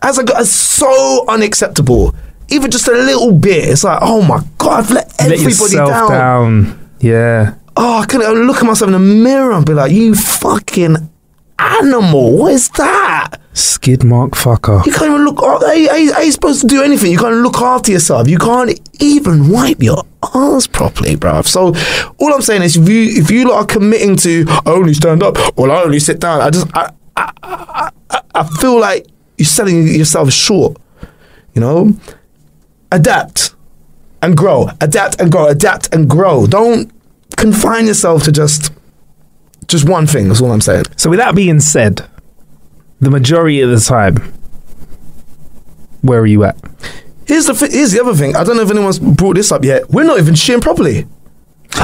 As a it's so unacceptable. Even just a little bit, it's like, oh my god, I've let Let everybody yourself down. down. Yeah. Oh, I can look at myself in the mirror and be like, you fucking animal. What is that? Skid mark fucker. You can't even look. How, how you supposed to do anything? You can't look after yourself. You can't even wipe your ass properly, bruv. So all I'm saying is, if you if you lot are committing to I only stand up or I only sit down, I just I I, I, I, I feel like you're selling yourself short. You know, adapt and grow. Adapt and grow. Adapt and grow. Don't confine yourself to just just one thing. That's all I'm saying. So with that being said, the majority of the time, where are you at? Here's the th- here's the other thing. I don't know if anyone's brought this up yet. We're not even shitting properly.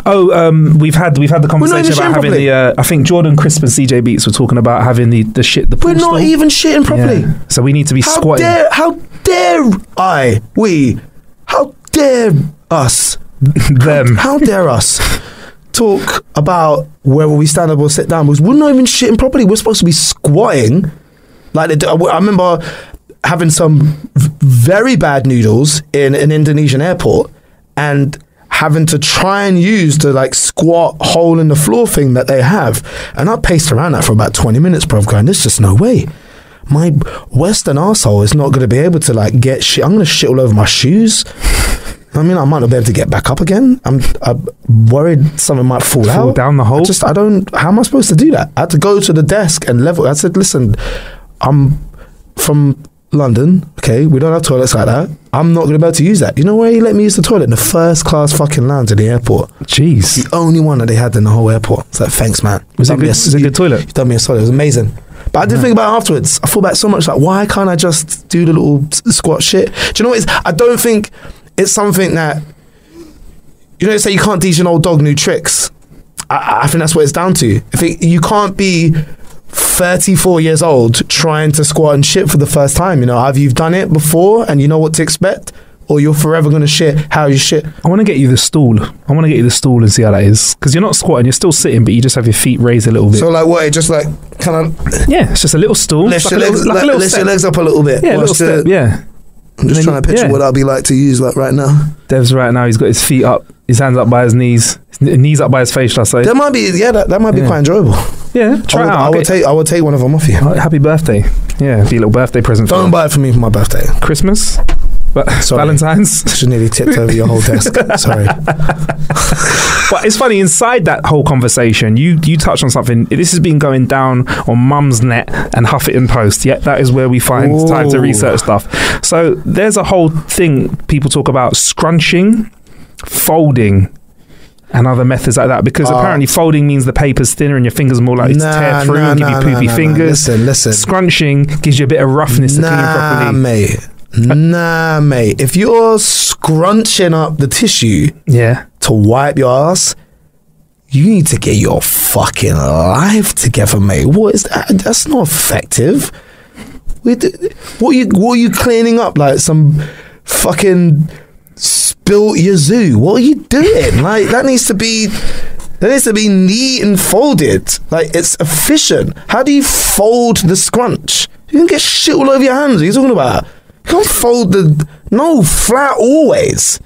Oh, um, we've had we've had the conversation about having properly. the. Uh, I think Jordan Crisp and CJ Beats were talking about having the the shit. The We're not even shitting properly. Yeah. So we need to be How squatting. dare how dare I we how dare us them. how dare us talk about whether we stand up or sit down because we're not even shitting properly. We're supposed to be squatting. Like. I remember having some very bad noodles in an Indonesian airport and having to try and use the like squat hole in the floor thing that they have. And I paced around that for about 20 minutes, bro, going, there's just no way. My Western asshole is not going to be able to like get shit. I'm going to shit all over my shoes. I mean, I might not be able to get back up again. I'm, I'm worried something might fall, Fall out. down the hole? I just, I don't. How am I supposed to do that? I had to go to the desk and level. I said, listen, I'm from London. Okay, we don't have toilets like that. I'm not going to be able to use that. You know where he let me use the toilet in the first class fucking lounge in the airport. Jeez. The only one that they had in the whole airport. It's like, thanks, man. Was it good? a- Was it a good toilet? You've done me a solid. It was amazing. But I did think about it afterwards. I thought back so much like, why can't I just do the little squat shit? Do you know what it is? I don't think it's something that, you know, say you can't teach an old dog new tricks. I, I think that's what it's down to. I think you can't be 34 years old trying to squat and shit for the first time. You know, either you've done it before and you know what to expect, or you're forever going to shit how you shit. I want to get you the stool. I want to get you the stool and see how that is. Because you're not squatting, you're still sitting, but you just have your feet raised a little bit. So, like, what? It just like kind of yeah, it's just a little stool. lift, like your a little, legs, like a like, little lift your legs up a little bit. Yeah, little step. Yeah. I'm just trying to picture you- what yeah. that'd be like to use like right now. Dev's right now. He's got his feet up, his hands up by his knees, his knees up by his face. Shall I say? That might be yeah, that, that might be Yeah. quite enjoyable. yeah, try I it would, out. I would take I would take one of them off you. Happy birthday. Yeah, be a little birthday present for Don't buy it for me for my birthday. Christmas. But Sorry. Valentine's. Just nearly tipped over your whole desk. Sorry. But it's funny inside that whole conversation, you you touched on something. This has been going down on Mumsnet and Huffington Post. Yet that is where we find time to research stuff. So there's a whole thing people talk about scrunching, folding, and other methods like that because uh, apparently folding means the paper's thinner and your fingers are more likely to tear through and give you poopy fingers. Listen, listen. Scrunching gives you a bit of roughness to clean Nah, properly. mate. Nah, mate. If you're scrunching up the tissue Yeah. to wipe your ass, you need to get your fucking life together, mate. What is that? That's not effective. What are you what are you cleaning up? Like some fucking spilt yazoo. What are you doing? Like that needs to be that needs to be neat and folded. Like it's efficient. How do you fold the scrunch? You can get shit all over your hands. What are you talking about? You can't fold the no flat always.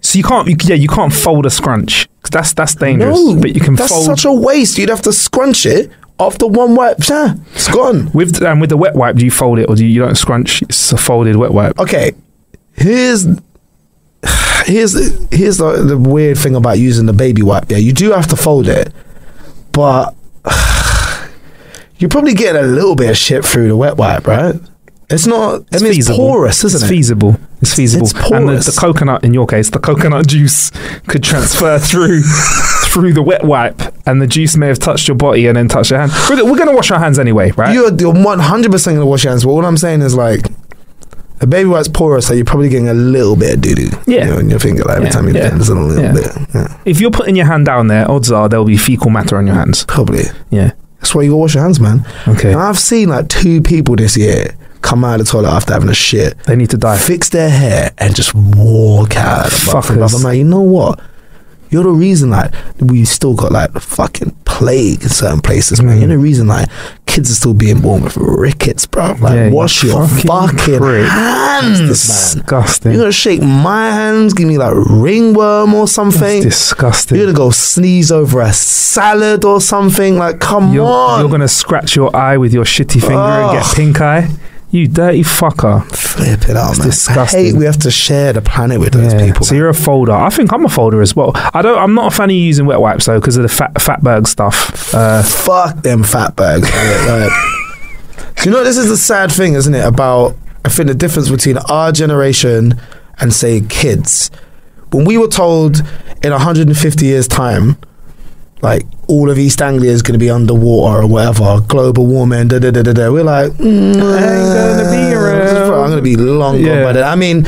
So you can't, you, yeah, you can't fold a scrunch 'cause that's that's dangerous. No, but you can That's fold such a waste. You'd have to scrunch it after one wipe. Yeah, it's gone. with and with the wet wipe. Do you fold it or do you, you don't scrunch? It's a folded wet wipe. Okay, here's here's the, here's the, the weird thing about using the baby wipe. Yeah, you do have to fold it, but you're probably getting a little bit of shit through the wet wipe, right? It's not. I mean, it's porous, isn't it's it? feasible. It's feasible. It's And the, the coconut, in your case, the coconut juice could transfer through through the wet wipe, and the juice may have touched your body and then touched your hand. We're, we're going to wash our hands anyway, right? You're, you're 100 percent gonna wash your hands. But what I'm saying is like. A baby wipe's porous, so you're probably getting a little bit of doo doo. Yeah. You know, in your finger, like every Yeah, time you yeah, bend, a little yeah. bit. Yeah, if you're putting your hand down there, odds are there'll be fecal matter on your hands. probably. Yeah. That's why you gotta wash your hands, man. Okay. And I've seen like two people this year come out of the toilet after having a shit, They need to die. fix their hair, and just walk out. of the bathroom. Fuckers. I'm like, you know what? You're the reason like we still got like the fucking plague in certain places, man. Mm. You're the reason like kids are still being born with rickets, bro. Like Yeah, wash your fucking fucking hands, man. Disgusting. You're gonna shake my hands, give me like ringworm or something. Disgusting. You're gonna go sneeze over a salad or something. Like, come You're, on. you're gonna scratch your eye with your shitty finger and get pink eye. You dirty fucker. Flip it out, It's man. disgusting. I hate we have to share the planet with those Yeah. people. So you're a folder. I think I'm a folder as well. I don't. I'm not a fan of using wet wipes though because of the fat fatberg stuff. Uh, Fuck them fatbergs. Like, you know, this is the sad thing, isn't it? About I think the difference between our generation and say kids. When we were told in 150 years' time, like all of East Anglia is going to be underwater or whatever, global warming, da da da da da. We're like, mm, around. I'm going to be long gone Yeah. by then. I mean,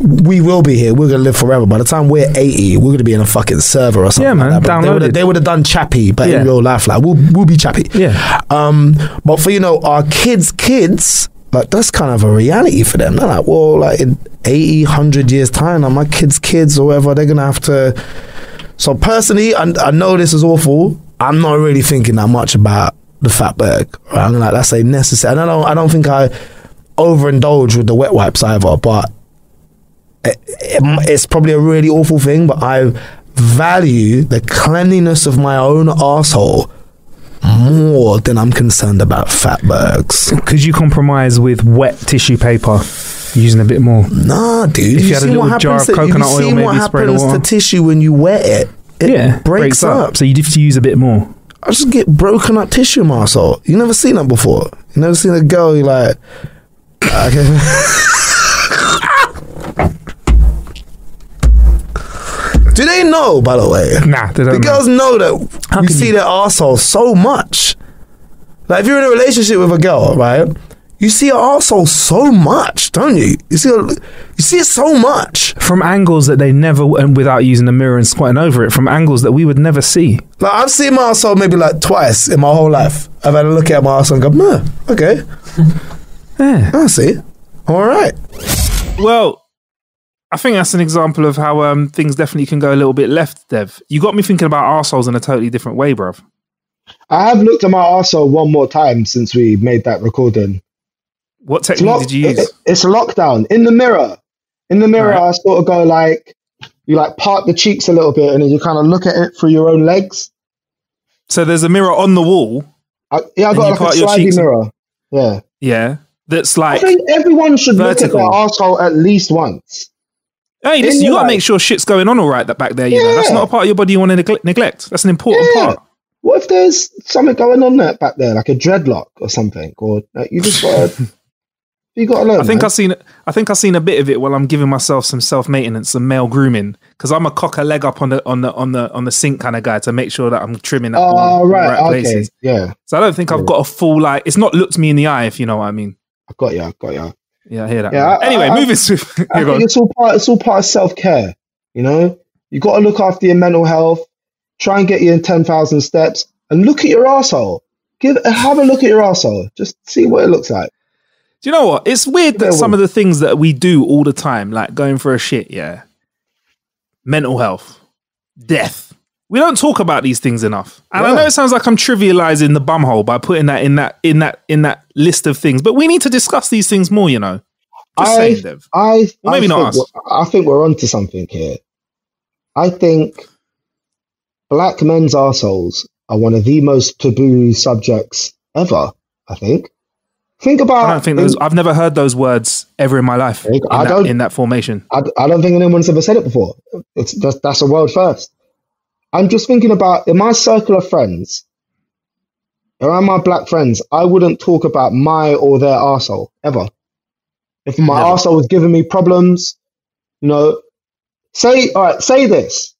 we will be here. We're going to live forever. By the time we're 80, we're going to be in a fucking server or something. Yeah, man, Like that, bro. They download would've- it. They would have done Chappie, but Yeah. in real life, like we'll we'll be Chappie. Yeah. Um, but for you know our kids' kids, like that's kind of a reality for them. They're like, well, like in 80, 100 years time, like my kids' kids or whatever, they're gonna have to. So personally, I, I know this is awful. I'm not really thinking that much about the fatberg. Right? I'm like, that's a necessary. And I don't, I don't think I overindulge with the wet wipes either. But it, it- it's probably a really awful thing. But I value the cleanliness of my own asshole more than I'm concerned about fatbergs. could you compromise with wet tissue paper, using a bit more? Nah, dude. If you you had a what little jar happens of to, have you coconut oil, seen what maybe spray the happens to tissue when you wet it? It yeah, breaks, up. So you have to use a bit more. I just get broken up tissue in my asshole. You never seen that before. You never seen a girl you like. Okay. Do they know, by the way? Nah, they don't. The know. girls know that How can see you- their asshole so much. Like if you're in a relationship with a girl, right? You see her asshole so much, don't you? You see, you see it so much. from angles that they never, and without using a mirror and squatting over it, from angles that we would never see. Like I've seen my asshole maybe like twice in my whole life. I've had a look at my asshole and go, no, okay, Yeah. I see. All right. Well, I think that's an example of how um, things definitely can go a little bit left, Dev. You got me thinking about arseholes in a totally different way, bruv. I have looked at my arsehole one more time since we made that recording. What technique lock- did you use? it- it's lockdown in the mirror. In the mirror, Right. I sort of go like you like part the cheeks a little bit, and then you kind of look at it through your own legs. so there's a mirror on the wall, I, yeah, I got like a slidey mirror. Yeah, yeah, that's I like, think everyone should vertical. look at their asshole at least once. hey, listen, you your got to life. make sure shit's going on all right that back there. You know, that's not a part of your body you want to neglect. neglect. That's an important Yeah. part. What if there's something going on there back there, like a dreadlock or something, or like, you just got You got to learn. I think man. I've seen. I think I've seen a bit of it while I'm giving myself some self maintenance, some male grooming, because I'm a cock a leg up on the on the on the on the sink kind of guy to make sure that I'm trimming up all Oh, the ah, right. right okay. places. Yeah. So I don't think I've got a full like. It's not looked me in the eye, if you know what I mean. I got you. I got you. Yeah, I hear that. Yeah. I- anyway, I- moving to. I Yeah, think it's all part. It's all part of self care. You know, you got to look after your mental health. Try and get you in ten thousand steps, and look at your asshole. Give have a look at your asshole. Just see what it looks like. Do you know what? It's weird that some of the things that we do all the time, like going for a shit, yeah, mental health, death. We don't talk about these things enough. And I Yeah. know it sounds like I'm trivializing the bumhole by putting that in that in that in that list of things, but we need to discuss these things more. You know, just I, saying, Dev. I, Well, maybe I not think us. we're- I think we're onto something here. I think black men's assholes are one of the most taboo subjects ever. I think. Think about. I don't think those. I've never heard those words ever in my life. In, I that, don't- in that formation. I, I don't think anyone's ever said it before. It's that's, that's a world first. I'm just thinking about in my circle of friends, around my black friends, I wouldn't talk about my or their arsehole ever. If my Never. arsehole was giving me problems, you know, say all right, say this.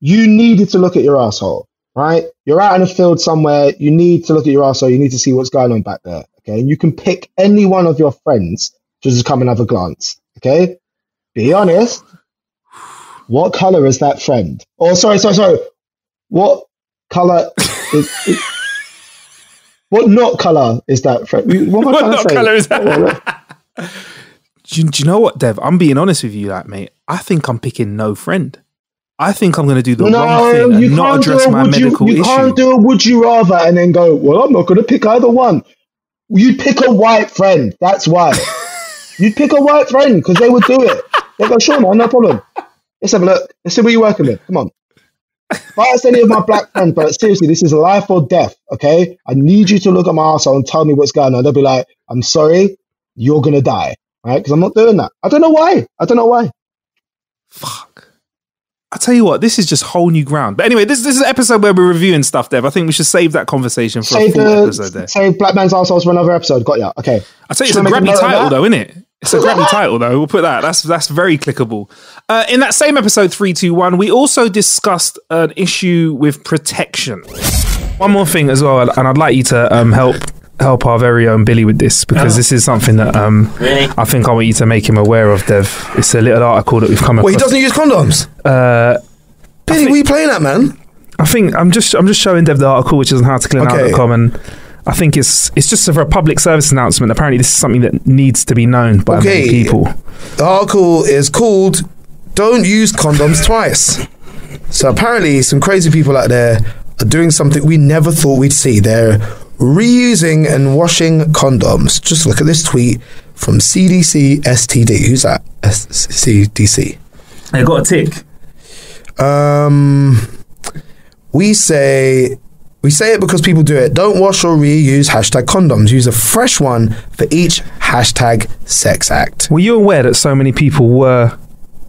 You needed to look at your asshole, right? You're out in a field somewhere. You need to look at your asshole. You need to see what's going on back there. Okay, and you can pick any one of your friends to just come and have a glance. Okay, be honest. What color is that friend? Oh, sorry, sorry, sorry. What color is? is- what not color is that friend? What am I What not to colour is that? Do you, do you know what, Dev? I'm being honest with you, like, mate. I think I'm picking no friend. I think I'm going to do the wrong thing you and not can't do address a my would you, medical you issue. can't do a would you rather and then go, well, I'm not going to pick either one. You'd pick a white friend. That's why. You'd pick a white friend because they would do it. They go, sure, man, no problem. Let's have a look. Let's see what you're working with. Come on. If I ask any of my black friends, but seriously, this is life or death, okay? I need you to look at my asshole and tell me what's going on. They'll be like, I'm sorry, you're going to die, right? Because I'm not doing that. I don't know why. I don't know why. Fuck. I tell you what, this is just whole new ground. But anyway, this this is an episode where we're reviewing stuff, Dev. I think we should save that conversation for Save, a full the, episode there. save Black Man's assholes for another episode. Got ya. Okay. I tell you, it's Should a a grabby title, though, isn't it? It's a grabby title, though. We'll put that. That's that's very clickable. Uh, in that same episode, three two one, we also discussed an issue with protection. One more thing as well, and I'd like you to um, help help our very own Billy with this because this is something that um, I think I want you to make him aware of, Dev. It's a little article that we've come Well, he doesn't use condoms. Uh, Billy, what are you playing at, man? I think I'm just I'm just showing Dev the article, which is on howtocleanout.com, and I think it's it's just for a public service announcement. Apparently, this is something that needs to be known by many people. The article is called "Don't Use Condoms Twice." So apparently, some crazy people out there are doing something we never thought we'd see. They're reusing and washing condoms. Just look at this tweet from CDC STD. Who's that? S- CDC. They got a tick. Um, we say we say it because people do it. Don't wash or reuse hashtag condoms. Use a fresh one for each hashtag sex act. Were you aware that so many people were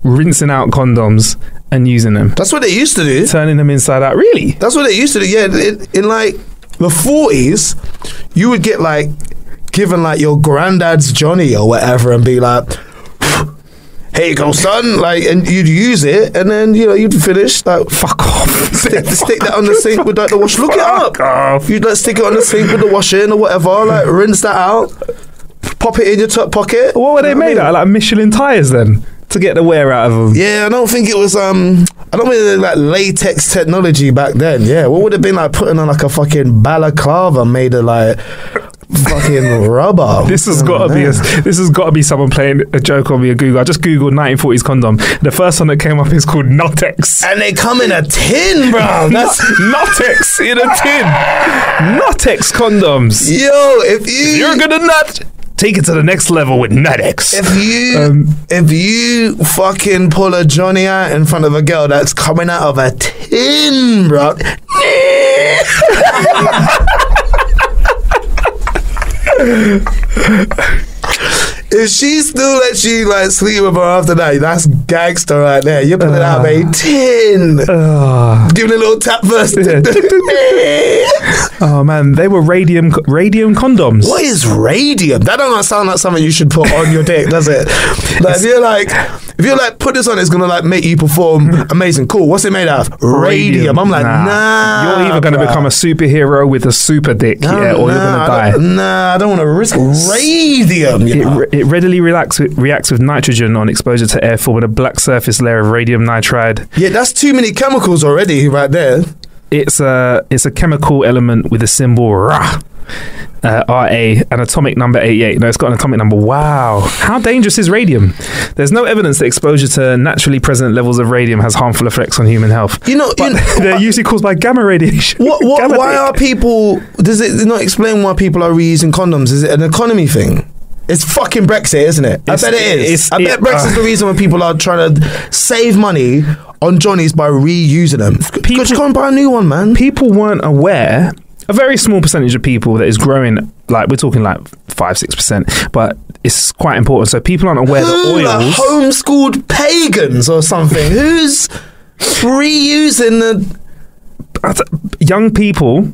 rinsing out condoms and using them, That's what they used to do. turning them inside out? Really? That's what they used to do. Yeah, in, in like the forties, you would get like given like your granddad's Johnny or whatever, and be like. Here you go, son. Like, and you'd use it, and then you know you'd finish. Like, Fuck off. stick, stick that on the sink with like the wash. Look it up. Fuck off. You'd like stick it on the sink with the washing or whatever. Like rinse that out. Pop it in your top pocket. What were they You know made out of? Like Michelin tires then? To get the wear out of them? Yeah, I don't think it was. Um, I don't mean it like latex technology back then. Yeah, what would have been like putting on like a fucking balaclava made of like fucking rubber? This has Oh, got to be a, this has got to be someone playing a joke on me at Google. I just googled 1940s condom. The first one that came up is called Nutex. And they come in a tin, bro. That's Nutex in a tin. Nutex condoms. yo. If you You're gonna nut. Take it to the next level with Nutex. If you Um, if you fucking pull a Johnny out in front of a girl that's coming out of a tin, bro. If she still lets you like sleep with her after that, that's gangster right there. You're pulling out a tin, Ah. giving a little tap first. oh man, they were radium radium condoms. What is radium? That don't sound like something you should put on your dick, does it? Like if you're like, if you're like, put this on, it's gonna like make you perform amazing. Cool. What's it made out of? Radium. I'm like, nah. You're either going to bruh. become a superhero with a super dick, No, yeah, or nah, you're to die. don't- Nah, I don't want to risk radium. you It, it readily reacts with, reacts with nitrogen on exposure to air, forming a black surface layer of radium nitride. yeah, that's too many chemicals already right there. It's a it's a chemical element with a symbol Ra, uh, Ra, an atomic number 88. No, it's got an atomic number. Wow, how dangerous is radium? There's no evidence that exposure to naturally present levels of radium has harmful effects on human health. You know, you know They're usually caused by gamma radiation. what, what, Gamma why dick. are people? Does it not explain why people are reusing condoms? Is it an economy thing? It's fucking Brexit, isn't it? It's- I bet it is. it's- I bet it- Brexit's uh, the reason when people are trying to save money on Johnnies by reusing them. People just can't buy a new one, man. people weren't aware. A very small percentage of people that is growing, like we're talking like five, six percent, but it's quite important. So people aren't aware that Who, like oils. homeschooled pagans or something? Who's reusing the? young people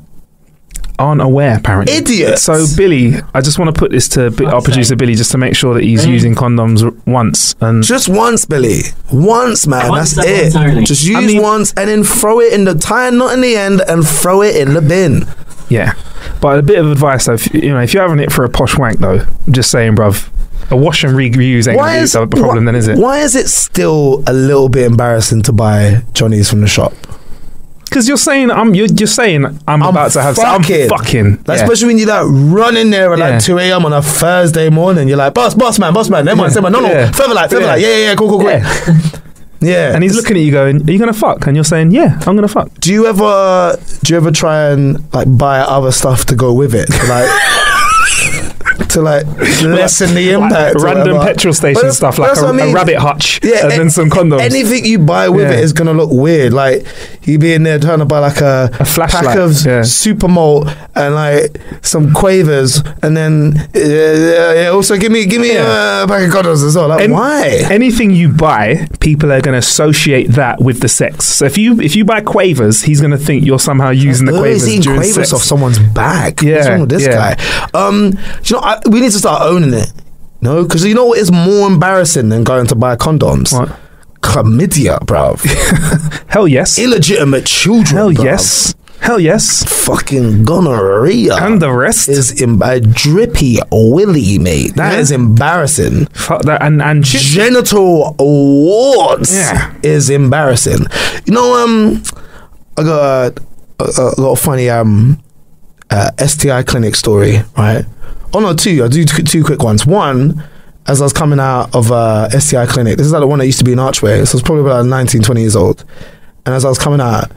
aren't aware apparently Idiots. so billy i just want to put this to Bi- our producer billy just to make sure that he's mm. using condoms r- once and Just once, Billy. Once, man. Once, that's that's it. entirely. Just use I mean- once and then throw it in the tie a knot in the end and throw it in the bin. yeah but a bit of advice though if, you know if you're having it for a posh wank though I'm just saying bruv a wash and reuse ain't gonna be the problem why, then is it Why is it still a little bit embarrassing to buy Johnny's from the shop? Because you're saying i'm you're just saying i'm, I'm about to have fucking. i'm fucking Like, yeah. Especially when you like running there at Yeah. like 2 a.m. on a Thursday morning. You're like, boss, boss man, boss man. Never mind, Yeah. never mind. No, no, Yeah. further light, Yeah. light. Yeah, yeah, yeah, cool, cool, cool. yeah. Yeah. and he's looking at you going are you gonna fuck and you're saying yeah i'm gonna fuck Do you ever do you ever try and like buy other stuff to go with it? Like to like lessen the impact. or random petrol station stuff like a, I a mean. rabbit hutch Yeah, and a- then some condoms Anything you buy with Yeah. it is gonna look weird. Like you be in there trying to buy like a, A flashlight, pack of yeah. super malt and like some quavers, and then uh, yeah, also give me give me Yeah. a pack of condoms as well. Like why? anything you buy, people are going to associate that with the sex. So if you if you buy quavers, he's going to think you're somehow using the quavers he's eating quavers sex. off someone's back. Yeah, this yeah. guy? Um, do you know, I, we need to start owning it. No, because you know what is more embarrassing than going to buy condoms? What? Chlamydia, bruv. Hell yes. Illegitimate children. Hell bruv. yes. Hell yes. Fucking gonorrhea. And the rest. is Im- a drippy willy, mate. That Yeah. is embarrassing. Fuck that. And and Genital warts Yeah. is embarrassing. You know, um, I got a, a, a little funny um uh, STI clinic story, right? Oh no, two. I'll do two quick ones. One, as I was coming out of uh, STI clinic, this is like the one that used to be in Archway. So I was probably about 19, 20 years old. And as I was coming out,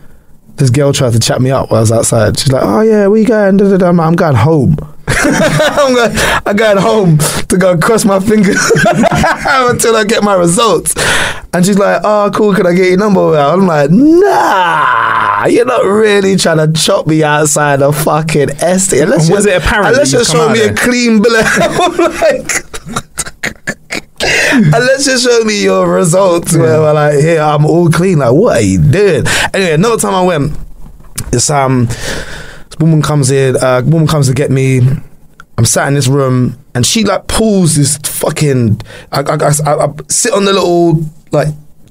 this girl tried to chat me up while I was outside. She's like, "Oh yeah, where you going?" I'm, I'm going home. I'm, going, I'm going home to go cross my fingers until I get my results. And she's like, "Oh, cool. Can I get your number?" I'm like, "Nah, you're not really trying to chop me outside a fucking ST. Unless Was it apparent Unless you show me a there? clean bill. I'm like. Unless you show me your results where we're like, here, I'm all clean. Like, what are you doing? Anyway, another time I went, this um this woman comes in, uh woman comes to get me. I'm sat in this room and she like pulls this fucking I, I, I, I sit on the little like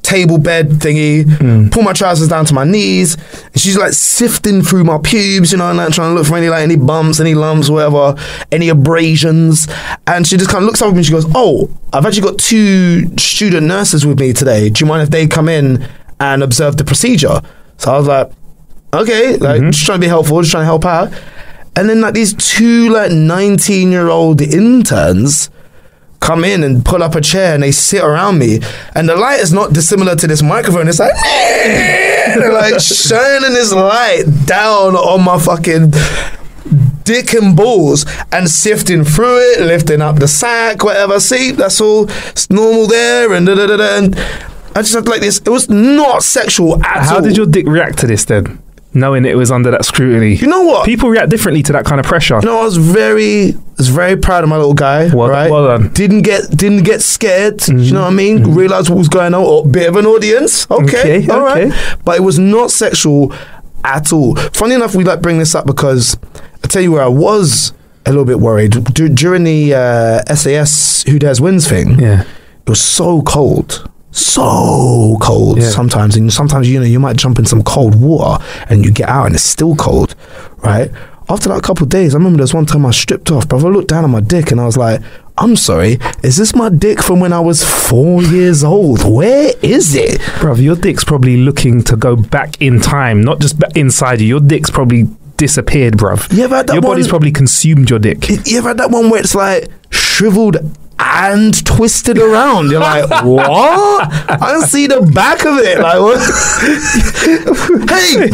table bed thingy, hmm. pull my trousers down to my knees, and she's like sifting through my pubes, you know, and like trying to look for any like any bumps, any lumps, whatever, any abrasions. And she just kind of looks up at me and she goes, Oh, I've actually got two student nurses with me today. Do you mind if they come in and observe the procedure? So I was like, okay, like mm-hmm. just trying to be helpful, just trying to help out. And then like these two like 19 year old interns come in and pull up a chair and they sit around me and the light is not dissimilar to this microphone. It's like they're like shining this light down on my fucking dick and balls and sifting through it, lifting up the sack, whatever. See, that's all it's normal there and da da da da. And I just had like this. It was not sexual at how all. How did your dick react to this then? Knowing it was under that scrutiny. You know what? People react differently to that kind of pressure. You know, I was very, I was very proud of my little guy. Well- right? well done. Mm-hmm. Didn't get, didn't get scared. Do you know what I mean? Realized what was going on. Oh, bit of an audience. Okay, Okay, all right. okay. But it was not sexual at all. Funny enough, we like bring this up because I tell you where I was a little bit worried D- during the uh, SAS Who Dares Wins thing. Yeah. It was so cold. So cold Yeah. sometimes, and sometimes you know you might jump in some cold water and you get out and it's still cold, right? After that couple of days, I remember there's one time I stripped off, but I looked down at my dick and I was like, "I'm sorry, is this my dick from when I was four years old? Where is it?" Bruv, your dick's probably looking to go back in time, not just inside you. Your dick's probably disappeared, bruv. You ever had that your body's probably consumed your dick. You ever had that one where it's like shriveled and twisted around? You're like, what? I don't see the back of it. Like, what? hey,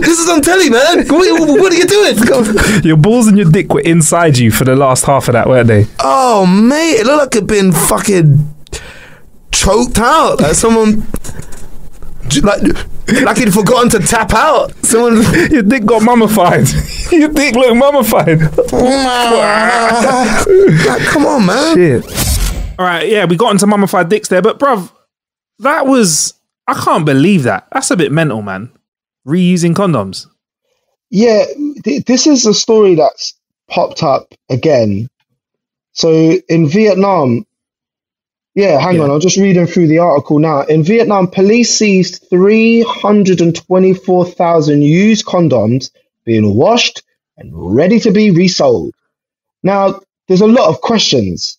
this is on telly, man. What, what are you doing? Your balls and your dick were inside you for the last half of that, weren't they? Oh, mate, it looked like it'd been fucking choked out. Like someone, like, like he'd forgotten to tap out. Someone. Your dick got mummified. your dick looked mummified. like, come on, man. Shit. All right, yeah, we got into mummified dicks there, but bruv, that was I can't believe that. That's a bit mental, man. Reusing condoms. Yeah, th- this is a story that's popped up again. So in Vietnam, yeah, hang Yeah. on, I'm just reading through the article now. In Vietnam, police seized 324,000 used condoms being washed and ready to be resold. Now, there's a lot of questions,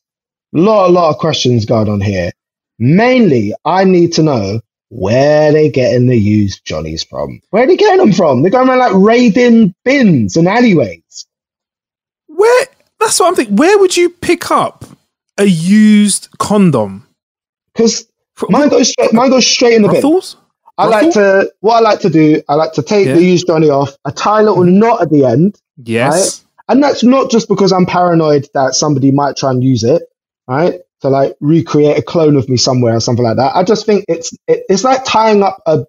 lot, a lot of questions going on here. Mainly, I need to know where they getting the used Johnnies from. Where are they getting them from? They're going around like raiding bins and alleyways. Where that's what I'm thinking. Where would you pick up a used condom? Because mine goes straight, mine goes straight in the bin. Brothels? I like to what I like to do. I like to take Yeah. the used Johnny off. I tie a little knot at the end, Yes. and that's not just because I'm paranoid that somebody might try and use it, right? To like recreate a clone of me somewhere or something like that. I just think it's it, it's like tying up a,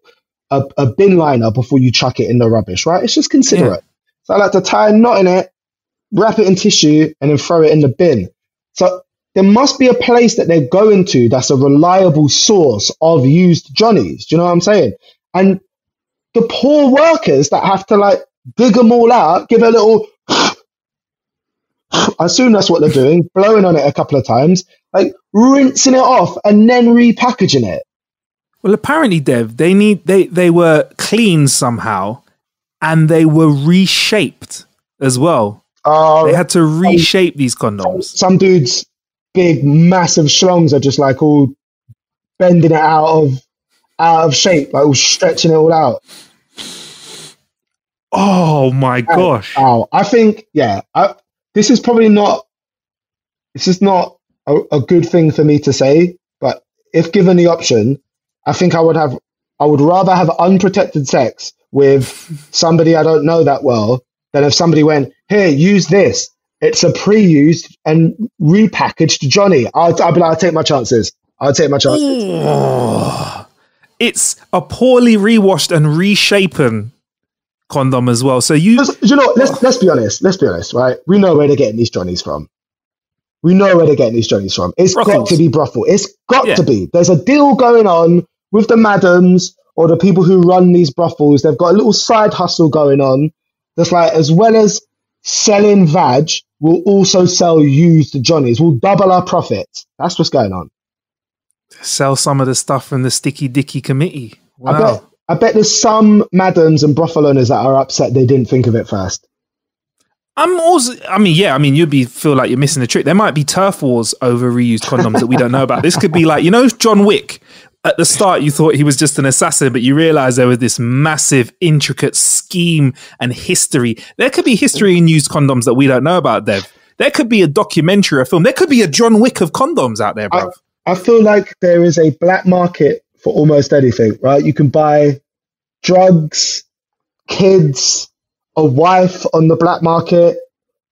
a a bin liner before you chuck it in the rubbish, right? It's just considerate. So I like to tie a knot in it, wrap it in tissue, and then throw it in the bin. So there must be a place that they're going to that's a reliable source of used Johnnies. Do you know what I'm saying? And the poor workers that have to like dig them all out, give a little. I assume that's what they're doing, blowing on it a couple of times, like rinsing it off and then repackaging it. Well, apparently, Dev, they need they they were cleaned somehow, and they were reshaped as well. Uh, They had to reshape these condoms. some dudes, big, massive schlongs are just like all bending it out of out of shape, like all stretching it all out. Oh my gosh! Ow. I think, yeah, I, this is probably not, this is not a, a good thing for me to say, but if given the option, I think I would have, I would rather have unprotected sex with somebody I don't know that well than if somebody went, here, use this. It's a pre-used and repackaged Johnny. I'd, I'd be like, I'll take my chances. I'll take my chances. Oh. It's a poorly rewashed and reshapen condom as well. So you you know, let's let's be honest. Let's be honest, right? We know where they're getting these Johnnies from. We know where they're getting these Johnnies from. It's got to be brothel. It's got Yeah. to be. There's a deal going on with the madams or the people who run these brothels. They've got a little side hustle going on. That's like as well as selling vag, we'll also sell used Johnnies. We'll double our profits. That's what's going on. sell some of the stuff from the Sticky Dicky committee. I bet. I bet there's some madams and brothel owners that are upset they didn't think of it first. I'm also. I mean, yeah. I mean, you'd be feel like you're missing the trick. There might be turf wars over reused condoms that we don't know about. This could be like you know John Wick. At the start, you thought he was just an assassin, but you realize there was this massive, intricate scheme and history. There could be history in used condoms that we don't know about, Dev. There could be a documentary, a film. There could be a John Wick of condoms out there, bro. I feel like there is a black market for almost anything, right? You can buy drugs, kids, a wife on the black market,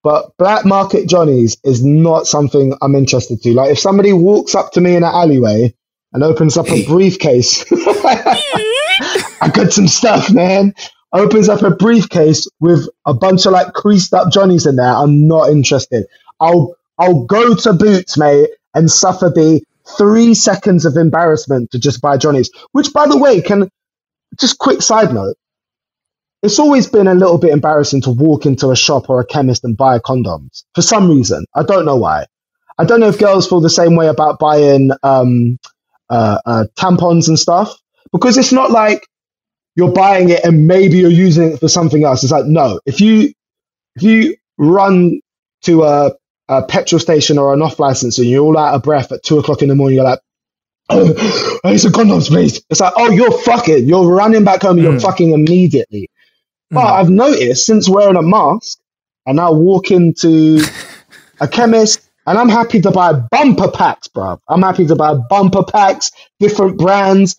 but black market Johnnies is not something I'm interested to. Like if somebody walks up to me in an alleyway and opens up a briefcase, I got some stuff, man. opens up a briefcase with a bunch of like creased up Johnnies in there, I'm not interested. I'll I'll go to Boots, mate, and suffer the three seconds of embarrassment to just buy Johnnies. Which, by the way, can just quick side note. It's always been a little bit embarrassing to walk into a shop or a chemist and buy condoms for some reason. I don't know why. I don't know if girls feel the same way about buying um, uh, uh, tampons and stuff because it's not like you're buying it and maybe you're using it for something else. It's like no, if you if you run to a, a petrol station or an off license and you're all out of breath at two o'clock in the morning, you're like, oh, I need some condoms, please. It's like, oh, you're fucking, you're running back home, you're Mm. fucking immediately. But Mm. I've noticed since wearing a mask, I now walk into a chemist and I'm happy to buy bumper packs, bruv. I'm happy to buy bumper packs, different brands,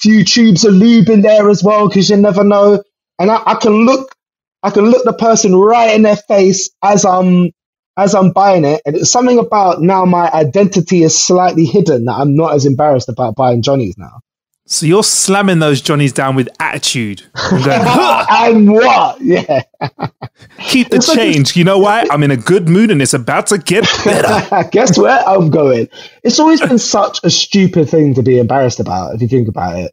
few tubes of lube in there as well, because you never know. And I, I can look, I can look the person right in their face as I'm as I'm buying it, and it's something about now my identity is slightly hidden that I'm not as embarrassed about buying Johnny's now. So you're slamming those Johnnies down with attitude. I'm going, "Huh, and what? Yeah. keep the It's like change. You know why? I'm in a good mood and it's about to get better. Guess where I'm going? It's always been such a stupid thing to be embarrassed about if you think about it.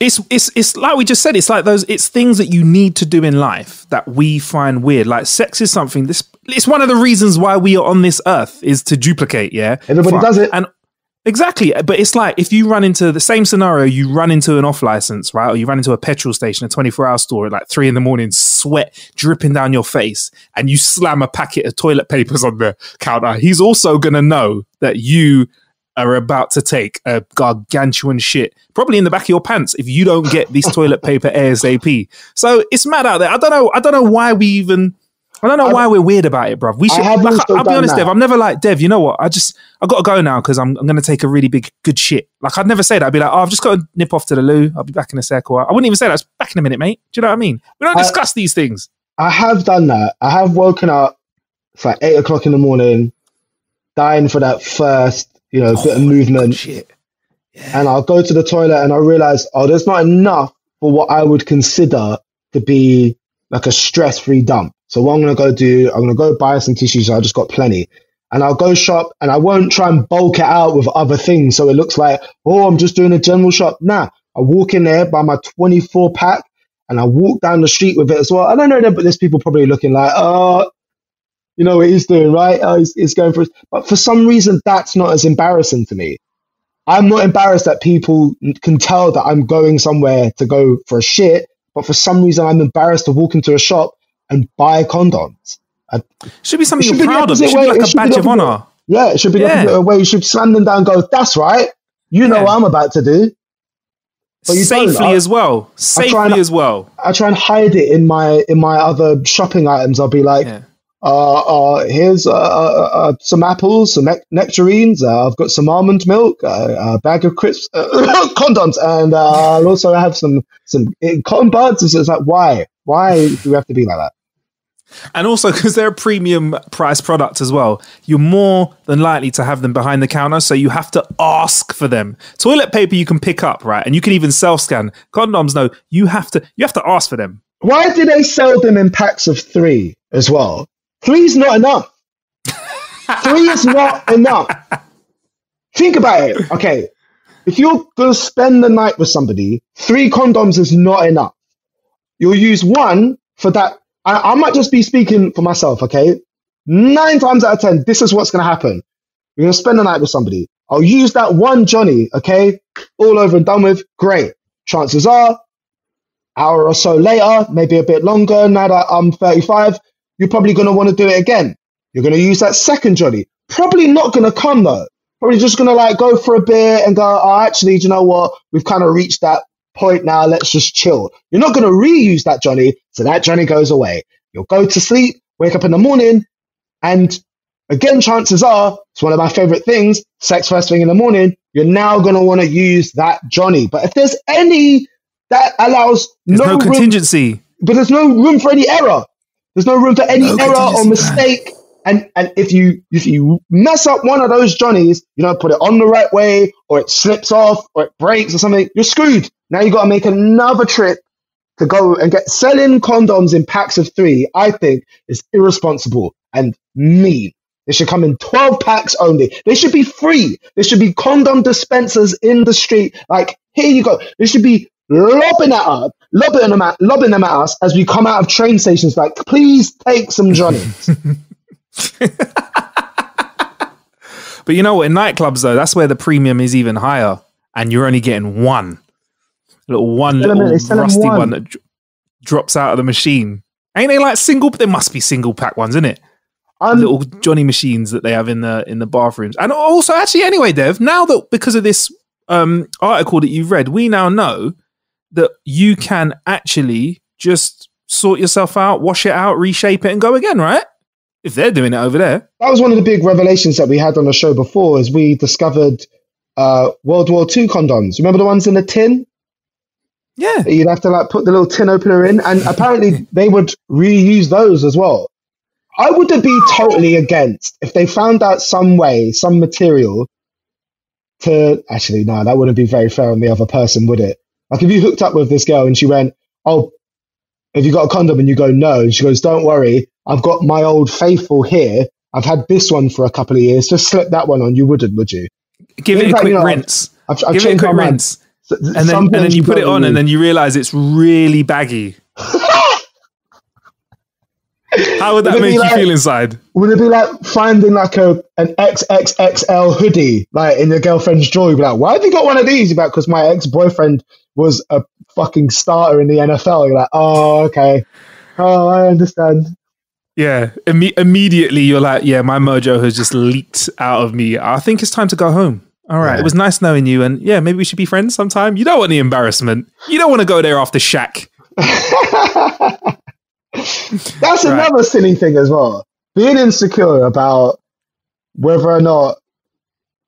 It's it's it's like we just said. It's like those. It's things that you need to do in life that we find weird. Like sex is something. This it's one of the reasons why we are on this earth is to duplicate. Yeah, Everybody does it. and exactly. Uh, but it's like if you run into the same scenario, you run into an off license, right? Or you run into a petrol station, a twenty four hour store at like three in the morning, sweat dripping down your face, and you slam a packet of toilet papers on the counter. He's also gonna know that you are about to take a gargantuan shit, probably in the back of your pants if you don't get this toilet paper ASAP. So it's mad out there. I don't know. I don't know why we even. I don't know I've- why we're weird about it, bruv. We I should. have Like, also I'll be honest, that. Dev. I'm never like Dev. You know what? I just I got to go now because I'm I'm going to take a really big good shit. Like I'd never say that. I'd be like, oh, I've just got to nip off to the loo. I'll be back in a sec. Or I wouldn't even say that. It's back in a minute, mate. Do you know what I mean? We don't I- discuss these things. I have done that. I have woken up for like eight o'clock in the morning, dying for that first, you know, bit of oh, movement. Shit. and I'll go to the toilet and I realize, oh, there's not enough for what I would consider to be like a stress free dump. So what I'm going to go do, I'm going to go buy some tissues. I just got plenty. And I'll go shop and I won't try and bulk it out with other things. So it looks like, oh, I'm just doing a general shop. Nah, I walk in there, buy my 24 pack and I walk down the street with it as well. I don't know that, but there's people probably looking like, oh, you know what he's doing, right? Oh, he's, he's going for, it. but for some reason, that's not as embarrassing to me. I'm not embarrassed that people can tell that I'm going somewhere to go for a shit, but for some reason I'm embarrassed to walk into a shop and buy condoms. Should be something should you're be proud of. It should be like It a badge of honor. Yeah, it should be Yeah. the way you should slam them down and go, that's right. You know Yeah. what I'm about to do. But you Safely as well. Safely and- as well. I try and hide it in my in my other shopping items. I'll be like, Yeah. uh, uh, here's uh, uh, uh, some apples, some nec- nectarines. Uh, I've got some almond milk, uh, a bag of crisps, uh, condoms, and uh, I'll also have some some uh, cotton buds. It's like, why? Why do we have to be like that? And also because they're a premium price product as well, you're more than likely to have them behind the counter. So you have to ask for them. Toilet paper you can pick up, right? And you can even self-scan. Condoms, no, you have to you have to ask for them. Why do they sell them in packs of three as well? Three's not enough. three is not enough. Think about it. Okay. If you're going to spend the night with somebody, three condoms is not enough. You'll use one for that. I, I might just be speaking for myself, okay? Nine times out of ten, this is what's going to happen. You're going to spend the night with somebody. I'll use that one Johnny, okay? All over and done with. Great. Chances are hour or so later, maybe a bit longer, now that I'm 35, you're probably going to want to do it again. You're going to use that second Johnny. Probably not going to come though. Probably just going to like go for a bit and go, oh, actually, do you know what? We've kind of reached that point now. Let's just chill. You're not going to reuse that Johnny. So that Johnny goes away. You'll go to sleep, wake up in the morning, and again, chances are it's one of my favorite things. Sex first thing in the morning. You're now going to want to use that Johnny. But if there's any that allows There's no, no, room, contingency. but there's no room for any error. There's no room for any No error or mistake. And and if you if you mess up one of those Johnnies, you don't put it on the right way, or it slips off, or it breaks or something, you're screwed. Now you got to make another trip to go and get selling condoms in packs of three, I think is irresponsible and mean. They should come in 12 packs only. They should be free. There should be condom dispensers in the street. Like, here you go. They should be lobbing at us, lobbing them at, lobbing them at us as we come out of train stations. Like, please take some Johnnies. But you know what? In nightclubs, though, that's where the premium is even higher, and you're only getting one little one little rusty one. one, that dr- drops out of the machine. Ain't they like single? But There must be single pack ones, isn't it? I'm, little Johnny machines that they have in the in the bathrooms. And also, actually, anyway, Dev, now that because of this um, article that you've read, we now know that you can actually just sort yourself out, wash it out, reshape it, and go again, right? If they're doing it over there. that was one of the big revelations that we had on the show before is we discovered uh, World War II condoms. Remember the ones in the tin? Yeah. you'd have to like put the little tin opener in, and apparently they would reuse those as well. I wouldn't be totally against if they found out some way, some material to actually no, that wouldn't be very fair on the other person, would it? Like if you hooked up with this girl and she went, "Oh, have you got a condom?" and you go, "No," and she goes, "Don't worry, I've got my old faithful here. I've had this one for a couple of years. Just slip that one on." You wouldn't, would you? Give it a quick you know, rinse. I've, I've Give it a quick rinse. And then, and then you put it on, and then you realize it's really baggy. How would that Would make you like- feel inside? Would it be like finding like a an XXXL hoodie like in your girlfriend's drawer? You'd be like, why have you got one of these? You'd be like, because my ex boyfriend was a fucking starter in the NFL. You're like, oh, okay. Oh, I understand. Yeah, Imme- immediately you're like, yeah, my mojo has just leaked out of me. I think it's time to go home. All right, Yeah. it was nice knowing you, and yeah, maybe we should be friends sometime. You don't want the embarrassment. You don't want to go there after Shaq. That's Right. another silly thing as well. Being insecure about whether or not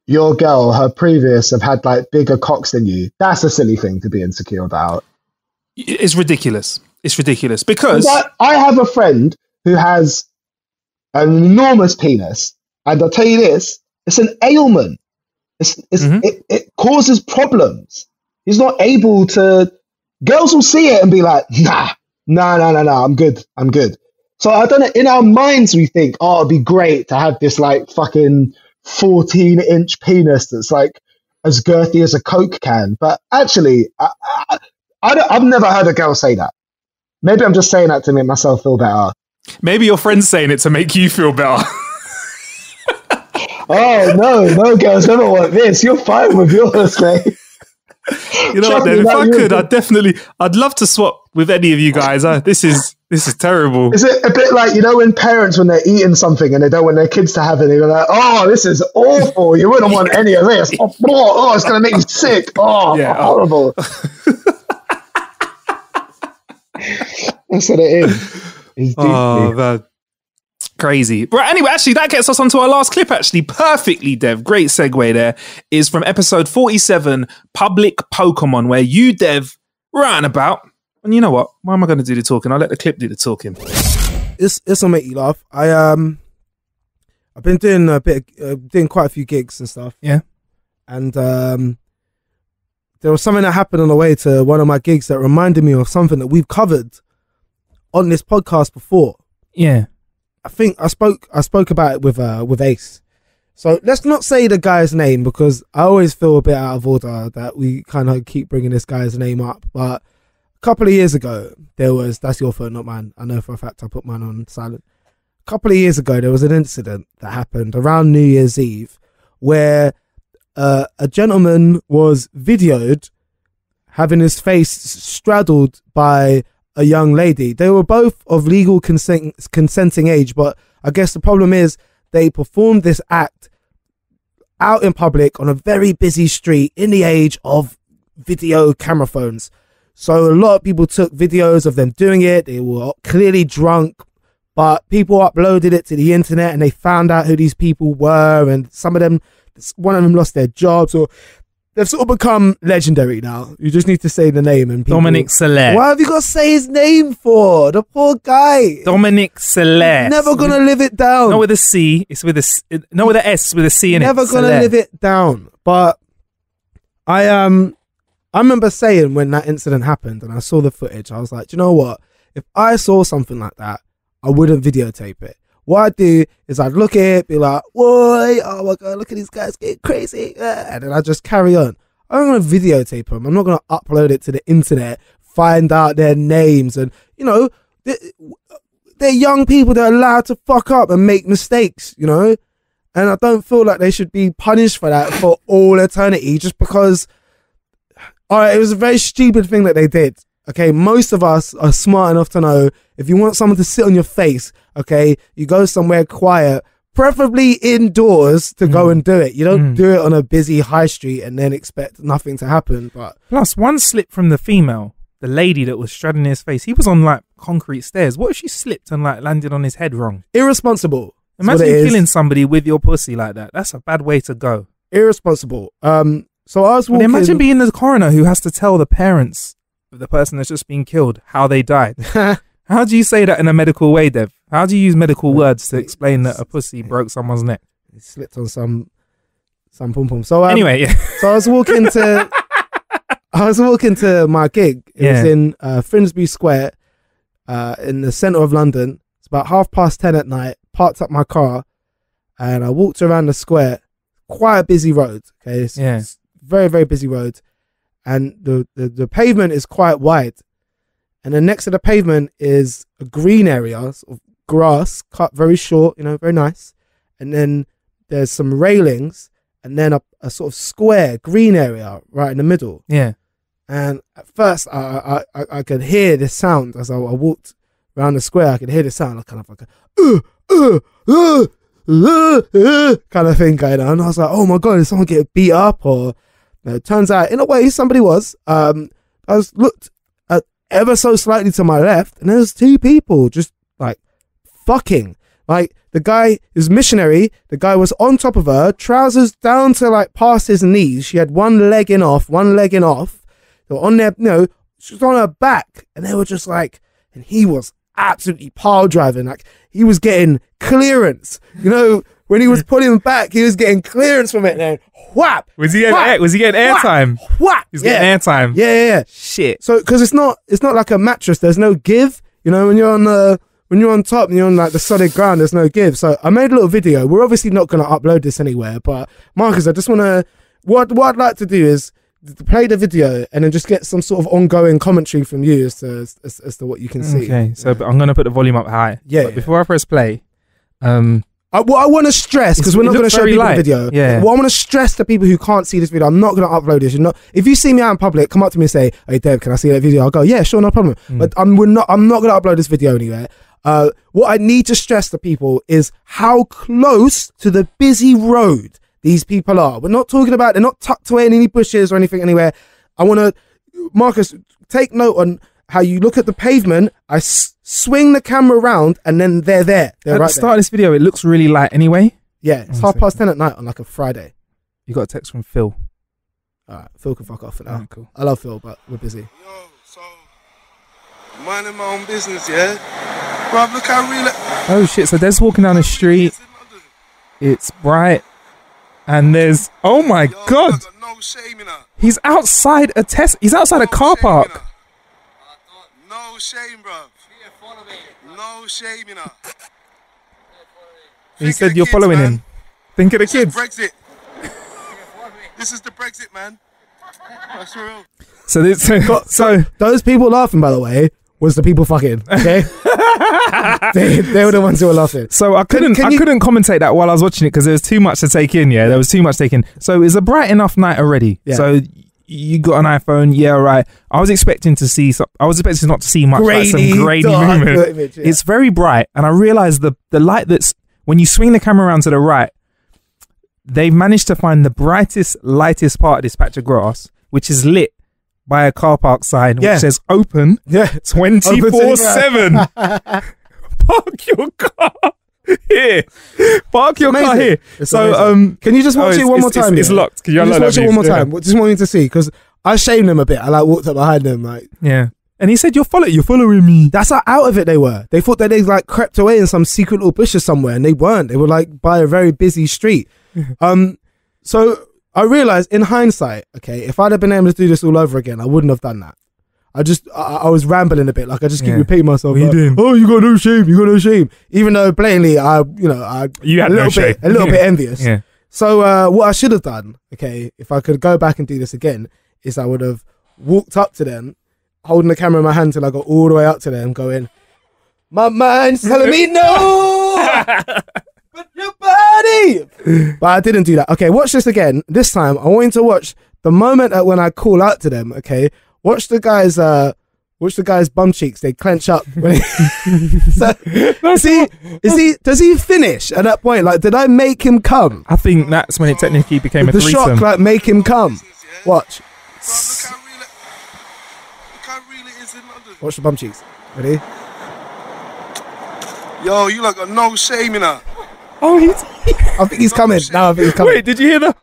your girl, her previous, have had like bigger cocks than you. That's a silly thing to be insecure about. It's ridiculous. It's ridiculous because I, I have a friend who has an enormous penis, and I'll tell you this: it's an ailment. It's, it's, Mhm. it, it causes problems. He's not able to. Girls will see it and be like, "Nah, nah, nah, nah, nah. I'm good. I'm good." So I don't know. In our minds, we think, "Oh, it'd be great to have this like fucking 14 inch penis that's like as girthy as a Coke can." But actually, I, I, I I've never heard a girl say that. Maybe I'm just saying that to make myself feel better. maybe your friend's saying it to make you feel better. Oh no, no girls ever want this. You're fine with yours, mate. You know what? Me, if I could, I'd definitely, I'd love to swap with any of you guys. Uh, this is this is terrible. Is it a bit like you know when parents when they're eating something and they don't want their kids to have it, they're like, "Oh, this is awful. You wouldn't want any of this. Oh, oh, it's gonna make you sick. Oh, Yeah, oh. horrible." That's what it is. It's Oh, man. Crazy. Right, anyway, actually, that gets us onto our last clip, actually. Perfectly, Dev. Great segue there. Is from episode 47, Public Pokemon, where you, Dev, ran about. And you know what? Why am I going to do the talking? I'll let the clip do the talking. it's it's will make you laugh. I um, I've been doing a bit, uh, doing quite a few gigs and stuff. Yeah. and um, there was something that happened on the way to one of my gigs that reminded me of something that we've covered on this podcast before. Yeah. I think I spoke I spoke about it with uh with Ace. So let's not say the guy's name because I always feel a bit out of order that we kind of keep bringing this guy's name up. But a couple of years ago, there was that's your phone, not mine. I know for a fact I put mine on silent. A couple of years ago, there was an incident that happened around New Year's Eve where uh, a gentleman was videoed having his face straddled by a young lady. They were both of legal consent, consenting age, but I guess the problem is they performed this act out in public on a very busy street in the age of video camera phones. So a lot of people took videos of them doing it. They were clearly drunk, but people uploaded it to the internet and they found out who these people were. And some of them, one of them lost their jobs or they've sort of become legendary now. You just need to say the name and people. Dominic Celeste. Why have you got to say his name for? The poor guy. Dominic Celeste. Never gonna live it down. Not with a C. It's with a S. Not with a S. With a C in Never it. gonna Celeste. live it down. But I um I remember saying when that incident happened and I saw the footage, I was like, "Do you know what? If I saw something like that, I wouldn't videotape it. What I'd do is I'd look at it, be like, whoa, oh my god, look at these guys getting crazy. ah," And then I just carry on. I'm gonna videotape them. I'm not gonna upload it to the internet, find out their names, and you know, they- they're young people. They're allowed to fuck up and make mistakes. You know, and I don't feel like they should be punished for that for all eternity just because. All right, it was a very stupid thing that they did. Okay, most of us are smart enough to know if you want someone to sit on your face, okay, you go somewhere quiet, preferably indoors to go and do it. You don't Mm. do it on a busy high street and then expect nothing to happen. But Plus, one slip from the female, the lady that was straddling his face. He was on like concrete stairs. What if she slipped and like landed on his head wrong? irresponsible. Imagine it is. killing somebody with your pussy like that. That's a bad way to go. irresponsible. Um, so I was But imagine being the coroner who has to tell the parents of the person that's just been killed how they died. how do you say that in a medical way, Dev? How do you use medical words to explain that a pussy broke someone's neck? He slipped on some some pom pom. So um, anyway, yeah. so I was walking to I was walking to my gig. It was in uh, Finsbury Square, uh, in the centre of London. It's about half past ten at night. Parked up my car, and I walked around the square. Quite a busy road. Okay, it's, Yeah. it's very very busy road, and the, the the pavement is quite wide. And then next to the pavement is a green area, sort of grass cut very short, you know, very nice. And then there's some railings, and then a, a sort of square green area right in the middle. Yeah. And at first, I I, I, I could hear this sound as I, I walked around the square. I could hear the sound, like kind of like a uh, uh, uh, uh, uh, kind of thing going on. And I was like, oh my god, is someone getting beat up? Or no, it turns out, in a way, somebody was. Um, I was looked at ever so slightly to my left, and there was two people just like fucking. Like the guy is missionary. The guy was on top of her, trousers down to like past his knees. She had one leg in off, one leg in off. They were on their, you know, she was on her back, and they were just like, and he was absolutely pile driving. Like he was getting clearance. You know, when he was pulling back, he was getting clearance from it. Then whap, Was he getting whap, air, was he getting airtime? Whap. He's yeah. getting airtime. Yeah, yeah, yeah. Shit. So, because it's not, it's not like a mattress. There's no give. You know, when you're on the, when you're on top and you're on like the solid ground, there's no give. So I made a little video. We're obviously not going to upload this anywhere, but Marcus, I just want to, what, what I'd like to do is play the video and then just get some sort of ongoing commentary from you as to, as, as to what you can see. Okay, so but I'm gonna put the volume up high. Yeah, But yeah. before I press play, um, I, what I want to stress because we're not going to show people light. the video. Yeah. What I want to stress to people who can't see this video, I'm not going to upload this. You're not. If you see me out in public, come up to me and say, "Hey, Dev, can I see that video?" I'll go, "Yeah, sure, no problem." Mm. But I'm we're not. I'm not going to upload this video anywhere. Uh, what I need to stress to people is how close to the busy road these people are. We're not talking about they're not tucked away in any bushes or anything anywhere. I want to, Marcus, take note on how you look at the pavement. I s- swing the camera around, and then they're there. They're at right the there. start of this video, it looks really light anyway. Yeah, it's One half past ten at night on like a Friday. You got a text from Phil. All right, Phil can fuck off for now. Alright, cool. I love Phil, but we're busy. Yo, so minding my own business, yeah. Bruv, look how real. Oh shit! So there's walking down the street. It's bright, and there's oh my Yo, god, I got no shame in her. he's outside a test. He's outside a car shame in park. Her. No shame, bro. No shame you know. He Think said you're kids, following man. him. Think of the This is kids. Brexit. this is the Brexit, man. That's for real. So this, so, so Those people laughing, by the way, was the people fucking. Okay, they, they were the ones who were laughing. So I couldn't can I you- couldn't commentate that while I was watching it because there was too much to take in. Yeah, there was too much taken. So it's a bright enough night already. Yeah. So you got an iPhone, yeah, right. I was expecting to see. Some, I was expecting not to see much like some grainy movement. image, yeah. It's very bright, and I realized the the light that's when you swing the camera around to the right, they've managed to find the brightest, lightest part of this patch of grass, which is lit by a car park sign Yeah. which says "Open yeah. 24 7. Park your car here. Park your car here. It's so, amazing. um, Can you just oh, watch it one more time? It's, yeah? locked. Can you Can you just watch it one more? Yeah. time? Just want you to see because I shamed them a bit. I like walked up behind them like Yeah. And he said, "You're following. You're following me." that's how out of it they were. They thought that they like crept away in some secret little bushes somewhere, and they weren't. They were like by a very busy street. um, so I realized in hindsight, okay, if I'd have been able to do this all over again, I wouldn't have done that. I just, I, I was rambling a bit. Like I just keep Yeah. repeating myself. What you doing? Oh, you got no shame. You got no shame. Even though plainly, I, you know, I You had a no little bit, shame. a little bit envious. Yeah. So uh, what I should have done, okay, if I could go back and do this again, is I would have walked up to them, holding the camera in my hand till I got all the way up to them, going, "My mind's telling me no, but your body." But I didn't do that. Okay, watch this again. This time, I want you to watch the moment when I call out to them. Okay, watch the guys. Uh, watch the guys' bum cheeks. They clench up. When so, is he? Is he? Does he finish at that point? Like, did I make him come? I think that's when it technically became a the threesome. shock like make him come. Watch. Bruv, look how real it, look how real it is in London. Watch the bum cheeks. Ready? Yo, you like got no shame in her. oh, he's, I think he's coming. No, I think he's coming. wait, did you hear the?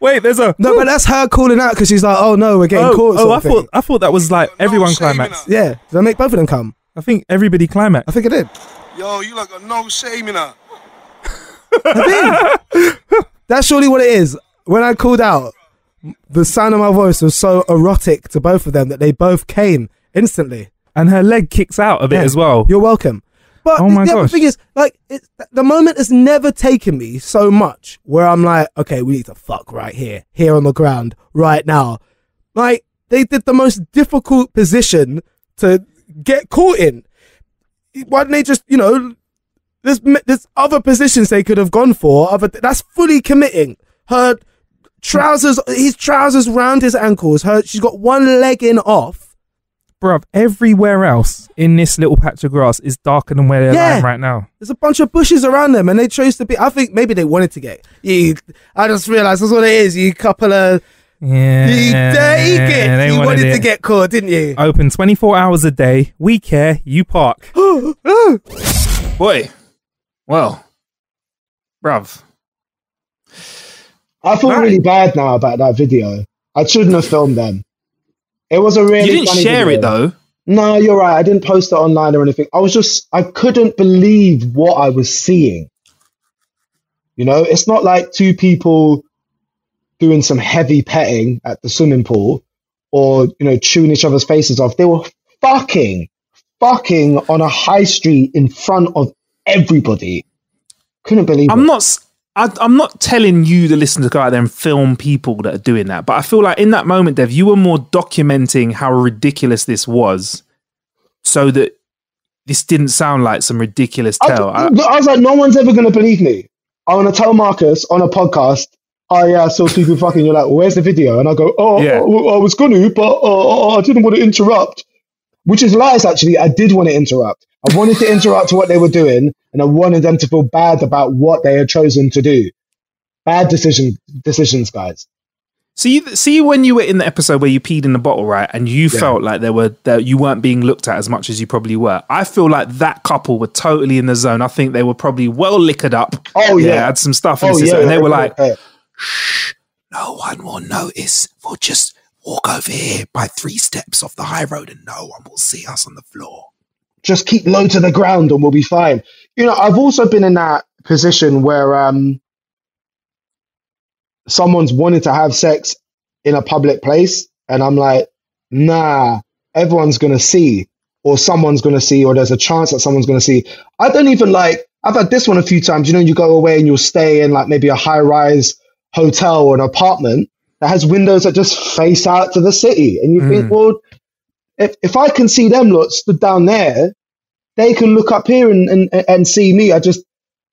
Wait, there's a. No, but that's her calling out because she's like, "Oh no, we're getting oh, caught." oh, I thing. thought I thought that was like No everyone shame climax. her. Yeah, did I make both of them come? I think everybody climax. I think I did. Yo, you like got no shame in her. That's surely what it is. When I called out, the sound of my voice was so erotic to both of them that they both came instantly. And her leg kicks out a bit Yeah. as well. You're welcome. But Oh the, the other thing is, like, the moment has never taken me so much where I'm like, okay, we need to fuck right here, here on the ground, right now. Like, they did the most difficult position to get caught in. Why didn't they just, you know, there's there's other positions they could have gone for. Other that's fully committing. Her trousers, his trousers round his ankles. Her she's got one leg in off. Bruv, everywhere else in this little patch of grass is darker than where they're Yeah. lying right now. There's a bunch of bushes around them, and they chose to be. I think maybe they wanted to get you. I just realized that's what it is. You couple of Yeah. you dirty they kids. You wanted it. to get caught, didn't you? Open 24 hours a day. We care. You park. Oh. Boy. Well. Bruv. I feel Right. really bad now about that video. I shouldn't have filmed them. It was a really. you didn't funny share video. it though. No, you're right. I didn't post it online or anything. I was just, I couldn't believe what I was seeing. You know, it's not like two people doing some heavy petting at the swimming pool or, you know, chewing each other's faces off. They were fucking, fucking on a high street in front of everybody. Couldn't believe I'm it. not. I, am not telling you, the listener, to go out there and film people that are doing that. But I feel like in that moment, Dev, you were more documenting how ridiculous this was, so that this didn't sound like some ridiculous I, tale. I, I was like, no one's ever going to believe me. I want to tell Marcus on a podcast, oh yeah, I saw people fucking. You're like, where's the video? And I go, oh, Yeah. oh, I was going to, but uh, I didn't want to interrupt. Which is lies, actually. I did want to interrupt. I wanted to interrupt what they were doing, and I wanted them to feel bad about what they had chosen to do. Bad decision decisions, guys. see, see when you were in the episode where you peed in the bottle, right? And you Yeah. felt like there were that you weren't being looked at as much as you probably were. I feel like that couple were totally in the zone. I think they were probably well liquored up. Oh yeah, had some stuff in oh the system, yeah. and they were yeah, like, yeah. No one will notice. We'll just walk over here by three steps off the high road and no one will see us on the floor. just keep low to the ground and we'll be fine. You know, I've also been in that position where um someone's wanted to have sex in a public place and I'm like, nah, everyone's gonna see, or someone's gonna see, or there's a chance that someone's gonna see. I don't even like I've had this one a few times, you know, you go away and you'll stay in like maybe a high rise hotel or an apartment that has windows that just face out to the city. And you think, well, if if I can see them lot stood down there, they can look up here and, and, and see me. I just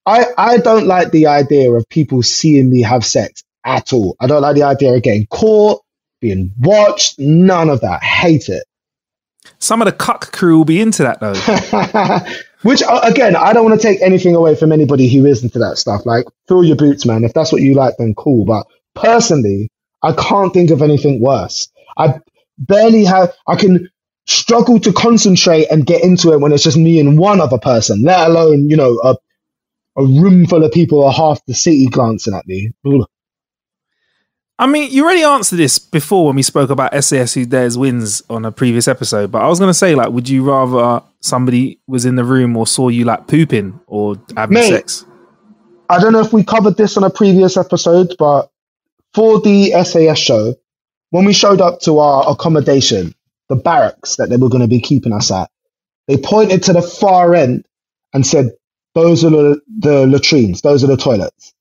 I I don't like the idea of people seeing me have sex at all. I don't like the idea of getting caught, being watched, none of that. Hate it. some of the cuck crew will be into that though. Which uh, again, I don't want to take anything away from anybody who is into that stuff. Like, fill your boots, man. If that's what you like, then cool. But personally, I can't think of anything worse. I barely have. I can struggle to concentrate and get into it when it's just me and one other person. Let alone, you know, a a room full of people or half the city glancing at me. Ugh. I mean, you already answered this before when we spoke about SAS Who Dares Wins on a previous episode, but I was going to say, like, would you rather somebody was in the room or saw you like pooping or having Mate. sex? I don't know if we covered this on a previous episode, but for the SAS show, when we showed up to our accommodation, the barracks that they were going to be keeping us at, they pointed to the far end and said, those are the, the latrines, those are the toilets.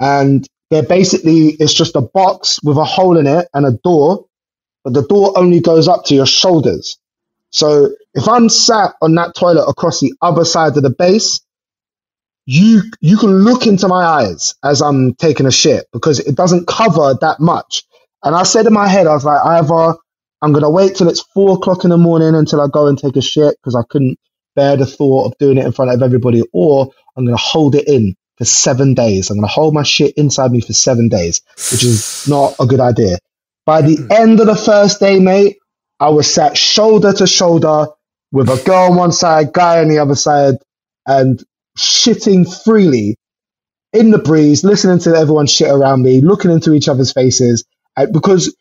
And they're basically, it's just a box with a hole in it and a door, but the door only goes up to your shoulders. So if I'm sat on that toilet across the other side of the base, you you can look into my eyes as I'm taking a shit because it doesn't cover that much. And I said in my head, I was like, either I'm gonna wait till it's four o'clock in the morning until I go and take a shit because I couldn't bear the thought of doing it in front of everybody, or I'm gonna hold it in for seven days. I'm gonna hold my shit inside me for seven days, which is not a good idea. By the hmm. end of the first day, mate, I was sat shoulder to shoulder with a girl on one side, guy on the other side, and shitting freely in the breeze, listening to everyone shit around me, looking into each other's faces, uh, because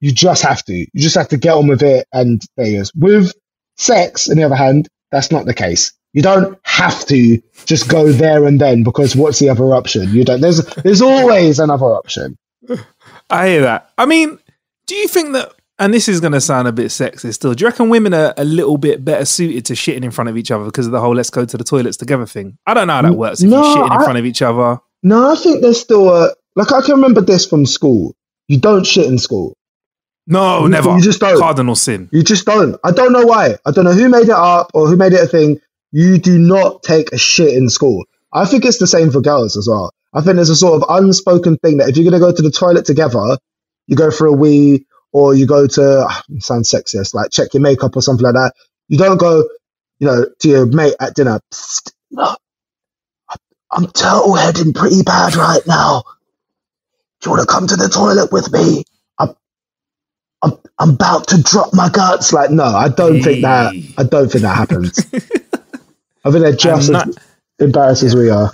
you just have to. You just have to get on with it. And there. With sex, on the other hand, that's not the case. You don't have to just go there and then because what's the other option? You don't. There's there's always another option. I hear that. I mean, do you think that? And this is going to sound a bit sexist still. Do you reckon women are a little bit better suited to shitting in front of each other because of the whole "let's go to the toilets together" thing? I don't know how that works. If No, you're shitting in I- front of each other, No, I think there's still a like I can remember this from school. You don't shit in school. no, You- never. you just don't. Cardinal sin. You just don't. I don't know why. I don't know who made it up or who made it a thing. You do not take a shit in school. I think it's the same for girls as well. I think there's a sort of unspoken thing that if you're going to go to the toilet together, you go for a wee or you go to, ah, it sounds sexist, like check your makeup or something like that. You don't go, you know, to your mate at dinner. "Psst, no, I'm turtle heading pretty bad right now. Do you want to come to the toilet with me? I'm, I'm, I'm about to drop my guts. Like, no, I don't think that. I don't think that happens. I think they're just And as embarrassed as we are.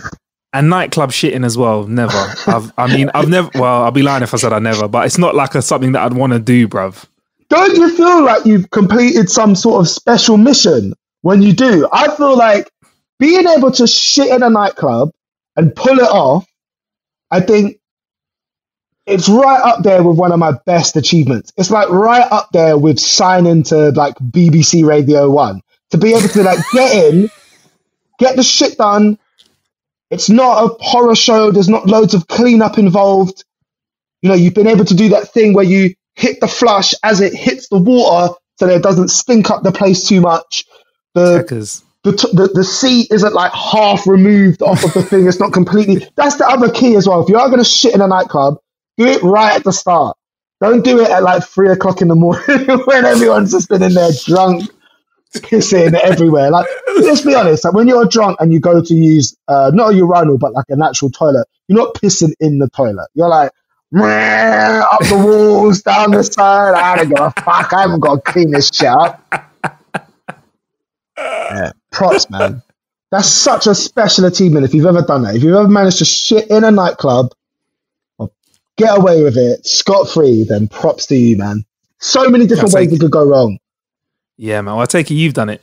And nightclub shitting as well. Never. I've, I mean, I've never. Well, I'll be lying if I said I never. But it's not like a something that I'd want to do, bruv. Don't you feel like you've completed some sort of special mission when you do? I feel like being able to shit in a nightclub and pull it off, I think it's right up there with one of my best achievements. It's like right up there with signing to like BBC Radio One to be able to like get in, get the shit done. It's not a horror show. There's not loads of cleanup involved. You know, you've been able to do that thing where you hit the flush as it hits the water so that it doesn't stink up the place too much. The Checkers. the, t- the the seat isn't like half removed off of the thing. It's not completely. That's the other key as well. If you are going to shit in a nightclub, do it right at the start. Don't do it at like three o'clock in the morning when everyone's just been in there drunk, pissing everywhere. Like, let's be honest. Like when you're drunk and you go to use uh, not a urinal but like an actual toilet, you're not pissing in the toilet. You're like. Up the walls, down the side. I don't give a fuck. I haven't got to clean this shit up. Yeah, props, man. That's such a special achievement if you've ever done that. If you've ever managed to shit in a nightclub or get away with it scot free, then props to you, man. So many different ways take it could go wrong. Yeah, man. Well, I take it you've done it.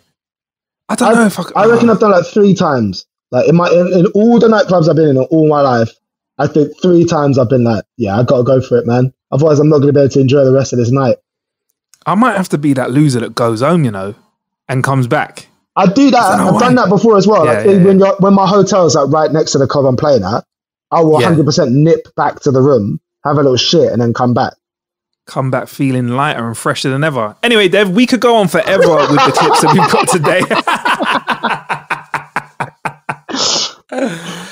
I don't know if I. I reckon uh. I've done like three times. Like in my in, in all the nightclubs I've been in all my life, I think three times I've been like, yeah, I gotta go for it, man. Otherwise, I'm not gonna be able to enjoy the rest of this night. I might have to be that loser that goes home, you know, and comes back. I do that. I I've done that before as well. Yeah, like yeah, when you're, when my hotel's like right next to the club I'm playing at, I will Yeah. 100 percent nip back to the room, have a little shit, and then come back. Come back feeling lighter and fresher than ever. Anyway, Dev, we could go on forever with the clips that we've got today.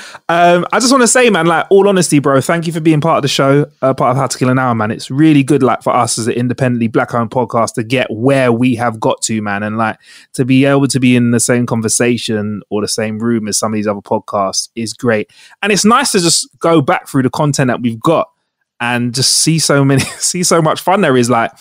Um, I just want to say, man, like all honesty, bro, thank you for being part of the show, uh, part of How to Kill an Hour, man. It's really good, like for us as an independently black-owned podcast to get where we have got to, man, and like to be able to be in the same conversation or the same room as some of these other podcasts is great. And it's nice to just go back through the content that we've got and just see so many, see so much fun there is. Like,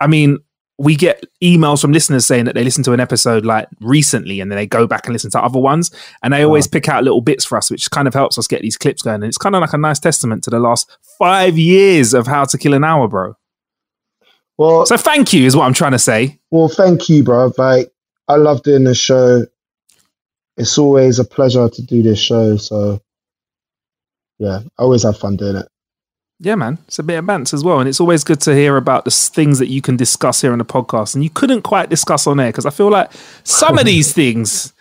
I mean, we get emails from listeners saying that they listen to an episode like recently and then they go back and listen to other ones and they always pick out little bits for us which kind of helps us get these clips going and it's kind of like a nice testament to the last five years of how to kill an hour bro Well, so thank you is what i'm trying to say well, thank you, bro. Like, I love doing this show. It's always a pleasure to do this show. So, yeah, I always have fun doing it. Yeah, man, it's a bit of bants as well, and it's always good to hear about the things that you can discuss here on the podcast, and you couldn't quite discuss on air because I feel like some of these things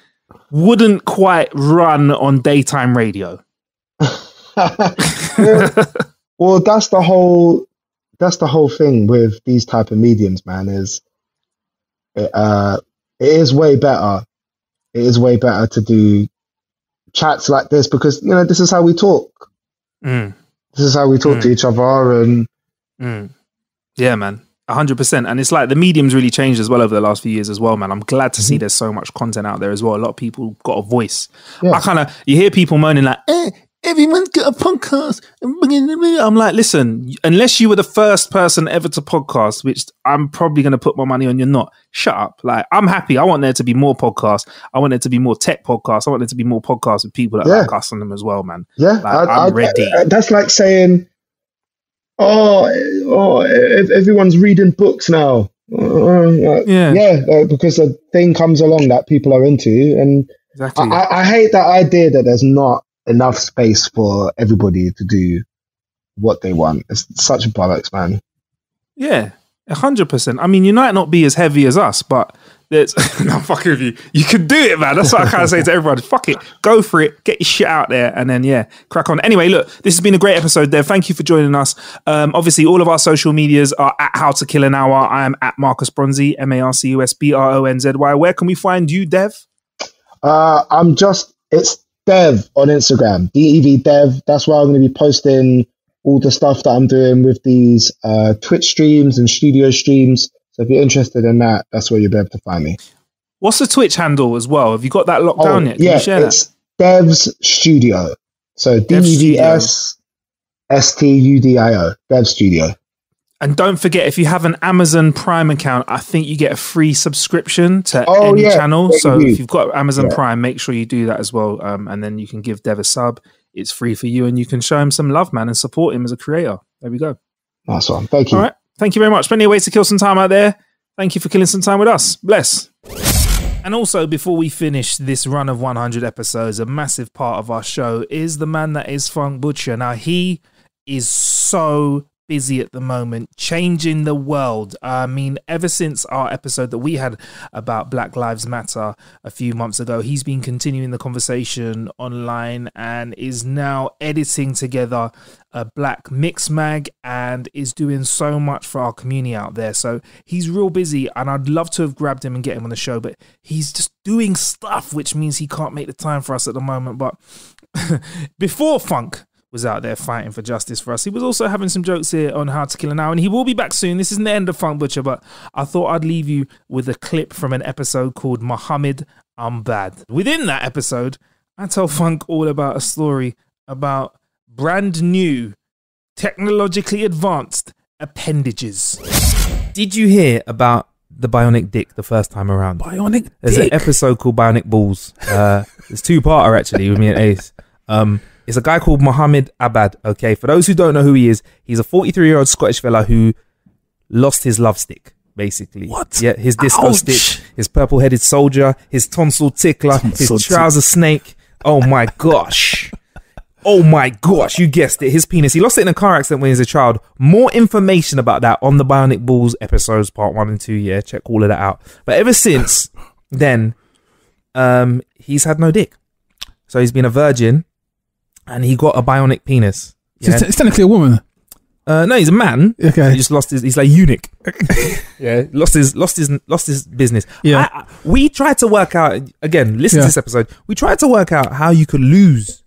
wouldn't quite run on daytime radio. well, that's the whole that's the whole thing with these type of mediums, man. Is it, uh, it is way better. It is way better to do chats like this because you know this is how we talk. Mm, This is how we talk to each other, and mm. Yeah, man. hundred percent, and it's like the medium's really changed as well over the last few years as well, man. I'm glad to see there's so much content out there as well. A lot of people got a voice. Yeah. I kind of you hear people moaning like, eh, everyone's got a podcast. I'm like, listen, unless you were the first person ever to podcast, which I'm probably going to put my money on, you're not. Shut up. Like, I'm happy. I want there to be more podcasts. I want there to be more tech podcasts. I want there to be more podcasts with people that Yeah. like us on them as well, man. yeah, Like, I'm ready. that's like saying, "Oh, oh, everyone's reading books now." Uh, Yeah, yeah, uh, because a thing comes along that people are into, and exactly. I, I- I hate that idea that there's not enough space for everybody to do what they want. It's such a bollocks, man. Yeah, a hundred percent. I mean, you might not be as heavy as us, but there's no fucking with you. You can do it, man. That's what I kind of say to everyone. Fuck it, go for it, get your shit out there, and then yeah, crack on. Anyway, look, this has been a great episode. There, thank you for joining us. Um, obviously, all of our social medias are at How to Kill an Hour. I am at Marcus Bronzy, M A R C U S B R O N Z Y. Where can we find you, Dev? Uh, I'm just, it's Dev on Instagram, DEV Dev. That's where I'm going to be posting all the stuff that I'm doing with these uh, Twitch streams and studio streams. So if you're interested in that, that's where you'll be able to find me. What's the Twitch handle as well? Have you got that locked Oh, down yet? Can yeah, you share that? it's Dev's Studio. So D E V. S S T U D I O, Dev Studio. And don't forget, if you have an Amazon Prime account, I think you get a free subscription to Oh, any yeah. channel. Yeah, So you if you've got Amazon Yeah. Prime, make sure you do that as well. Um, and then you can give Dev a sub. It's free for you, and you can show him some love, man, and support him as a creator. There we go. Nice one. Thank you. All right. Thank you very much. Plenty of ways to kill some time out there. Thank you for killing some time with us. Bless. And also, before we finish this run of 100 episodes, a massive part of our show is the man that is Funk Butcher. Now, he is so busy at the moment, changing the world. I mean, ever since our episode that we had about Black Lives Matter a few months ago, he's been continuing the conversation online and is now editing together a black mix mag and is doing so much for our community out there. So he's real busy and I'd love to have grabbed him and get him on the show, but he's just doing stuff, which means he can't make the time for us at the moment. But before Funk was out there fighting for justice for us, he was also having some jokes here on how to kill an hour, and he will be back soon. This isn't the end of Funk Butcher, but I thought I'd leave you with a clip from an episode called Muhammad I'm Bad. Within that episode, I tell Funk all about a story about brand new, technologically advanced appendages. Did you hear about the bionic dick the first time around? Bionic There's dick. an episode called Bionic Balls. Uh, it's two parter actually with me and Ace. Um, it's a guy called Mohammed Abad. Okay, for those who don't know who he is, he's a 43 year old Scottish fella who lost his love stick. Basically, What? Yeah, his disco Ouch. stick, his purple-headed soldier, his tonsil tickler, Tonsil his trouser snake. Oh my gosh! Oh my gosh! You guessed it. His penis. He lost it in a car accident when he was a child. More information about that on the Bionic Balls episodes, part one and two. Yeah, check all of that out. But ever since then, um, he's had no dick. So he's been a virgin, and he got a bionic penis. So Yeah. it's, technically a woman. Uh, no, he's a man. Okay. He just lost his. He's like eunuch. yeah, lost his, lost his, lost his business. Yeah. I- I- we tried to work out again. Listen Yeah. to this episode. We tried to work out how you could lose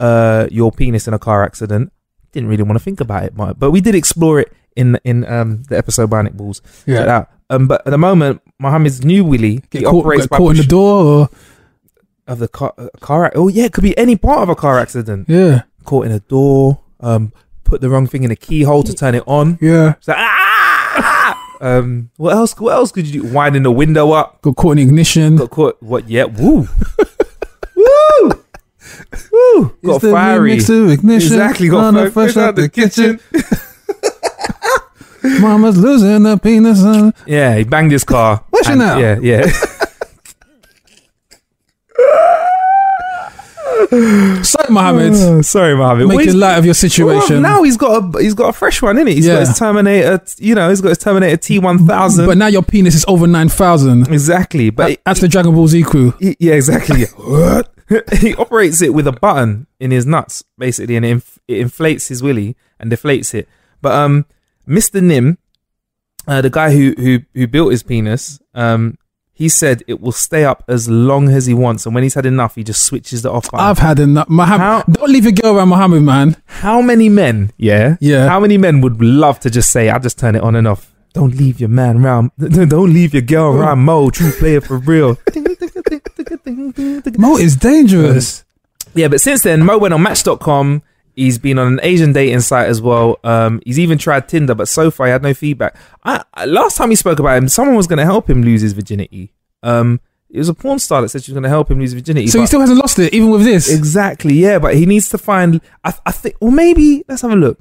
uh your penis in a car accident. Didn't really want to think about it, but we did explore it in in um the episode Bionic Balls. Yeah. Um, but at the moment, Mohammed's new Willie Get he caught, operates by caught in the door or of the car. Car. Oh yeah, it could be any part of a car accident. yeah, Caught in a door. Um, put the wrong thing in a keyhole to turn it on. yeah. So, ah! um, what else? What else could you do? Winding the window up. Got caught in ignition. Got caught. What? Yeah. Woo. Woo. Woo. Got It's fiery. remix of ignition. Exactly. Got the fire- fresh out the kitchen. Mama's losing her penis. Yeah, he banged his car. What's your And- now? Yeah, yeah. Sorry, Mohammed. Oh, sorry, Mohammed. Making he's- light of your well, situation. now he's got a he's got a fresh one in it. He's Yeah. got his Terminator. You know, he's got his Terminator T one thousand. but now your penis is over 9,000. Exactly, but That's the Dragon Ball Z crew. he- yeah, exactly. what? he operates it with a button in his nuts, basically, and it, inf- it inflates his willy and deflates it. But um, Mr. Nim, uh, the guy who who who built his penis, um, he said it will stay up as long as he wants, and when he's had enough, he just switches it off. I've had enough. Muhammad, How- don't leave your girl around Muhammad, man. How many men, yeah, Yeah. how many men would love to just say, "I just turn it on and off." Don't leave your man around. Don't leave your girl oh. around. Mo, true player for real. Mo is dangerous. Yeah, but since then, Mo went on Match.com. He's been on an Asian dating site as well. Um, he's even tried Tinder, but so far he had no feedback. I, I- last time he spoke about him, someone was going to help him lose his virginity. Um, it was a porn star that said she was going to help him lose his virginity. so he still hasn't lost it, even with this. exactly, yeah, but he needs to find. I, I think, or maybe let's have a look.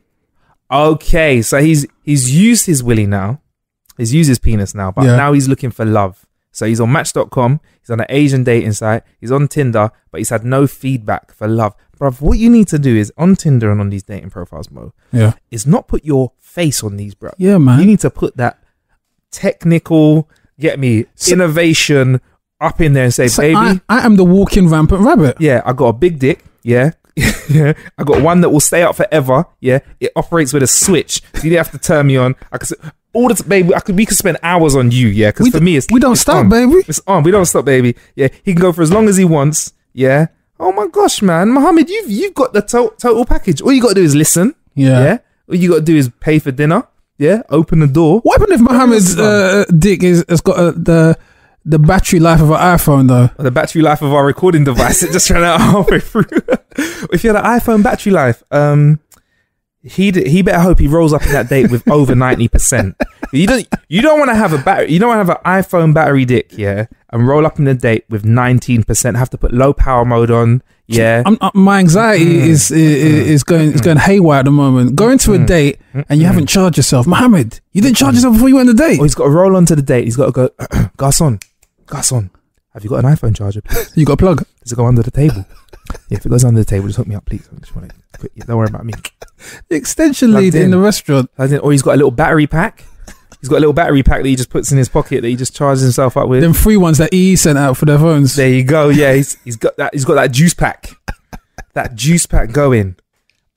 Okay, so he's he's used his willy now. He's used his penis now, but Yeah. now he's looking for love. So he's on Match.com. He's on an Asian dating site. He's on Tinder, but he's had no feedback for love. Bruv, what you need to do is on Tinder and on these dating profiles, Mo, yeah. is not put your face on these, bro. Yeah, man. You need to put that technical, get me, So- innovation up in there and say, So baby, I, I am the walking rampant rabbit. yeah, I got a big dick. Yeah. yeah. I got one that will stay up forever. Yeah. It operates with a switch. So you don't have to turn me on. I could s- all the baby, I could we could spend hours on you, yeah. Because for me it's we don't it's stop, on. baby. It's on. We don't stop, baby. Yeah. He can go for as long as he wants. Yeah. Oh my gosh, man. Mohammed, you've you've got the to- total package. All you gotta do is listen. Yeah. Yeah. All you gotta do is pay for dinner. Yeah. Open the door. What happened if Mohammed's uh, dick is, has got uh, the the battery life of an iPhone, though? the battery life of our recording device it just ran out halfway through if you had an iphone battery life um he he better hope he rolls up in that date with over 90% you don't you don't want to have a battery you don't want to have an iphone battery dick yeah and roll up in the date with 19% have to put low power mode on yeah I'm, uh, my anxiety Mm. is, is is going is going haywire at the moment. Going to a Mm. date and you haven't charged yourself, Mohammed. You didn't charge yourself before you went on the date. oh he's got to roll onto the date he's got to go garçon garçon have you got an iphone charger please? You got a plug. does it go under the table yeah if it goes under the table just hook me up please I just want to quit. don't worry about me The extension Plugged lead in in. the restaurant. Or oh, he's got a little battery pack. He's got a little battery pack that he just puts in his pocket that he just charges himself up with. Them free ones that EE sent out for their phones. There you go. Yeah, he's, he's got that. He's got that juice pack. that juice pack going.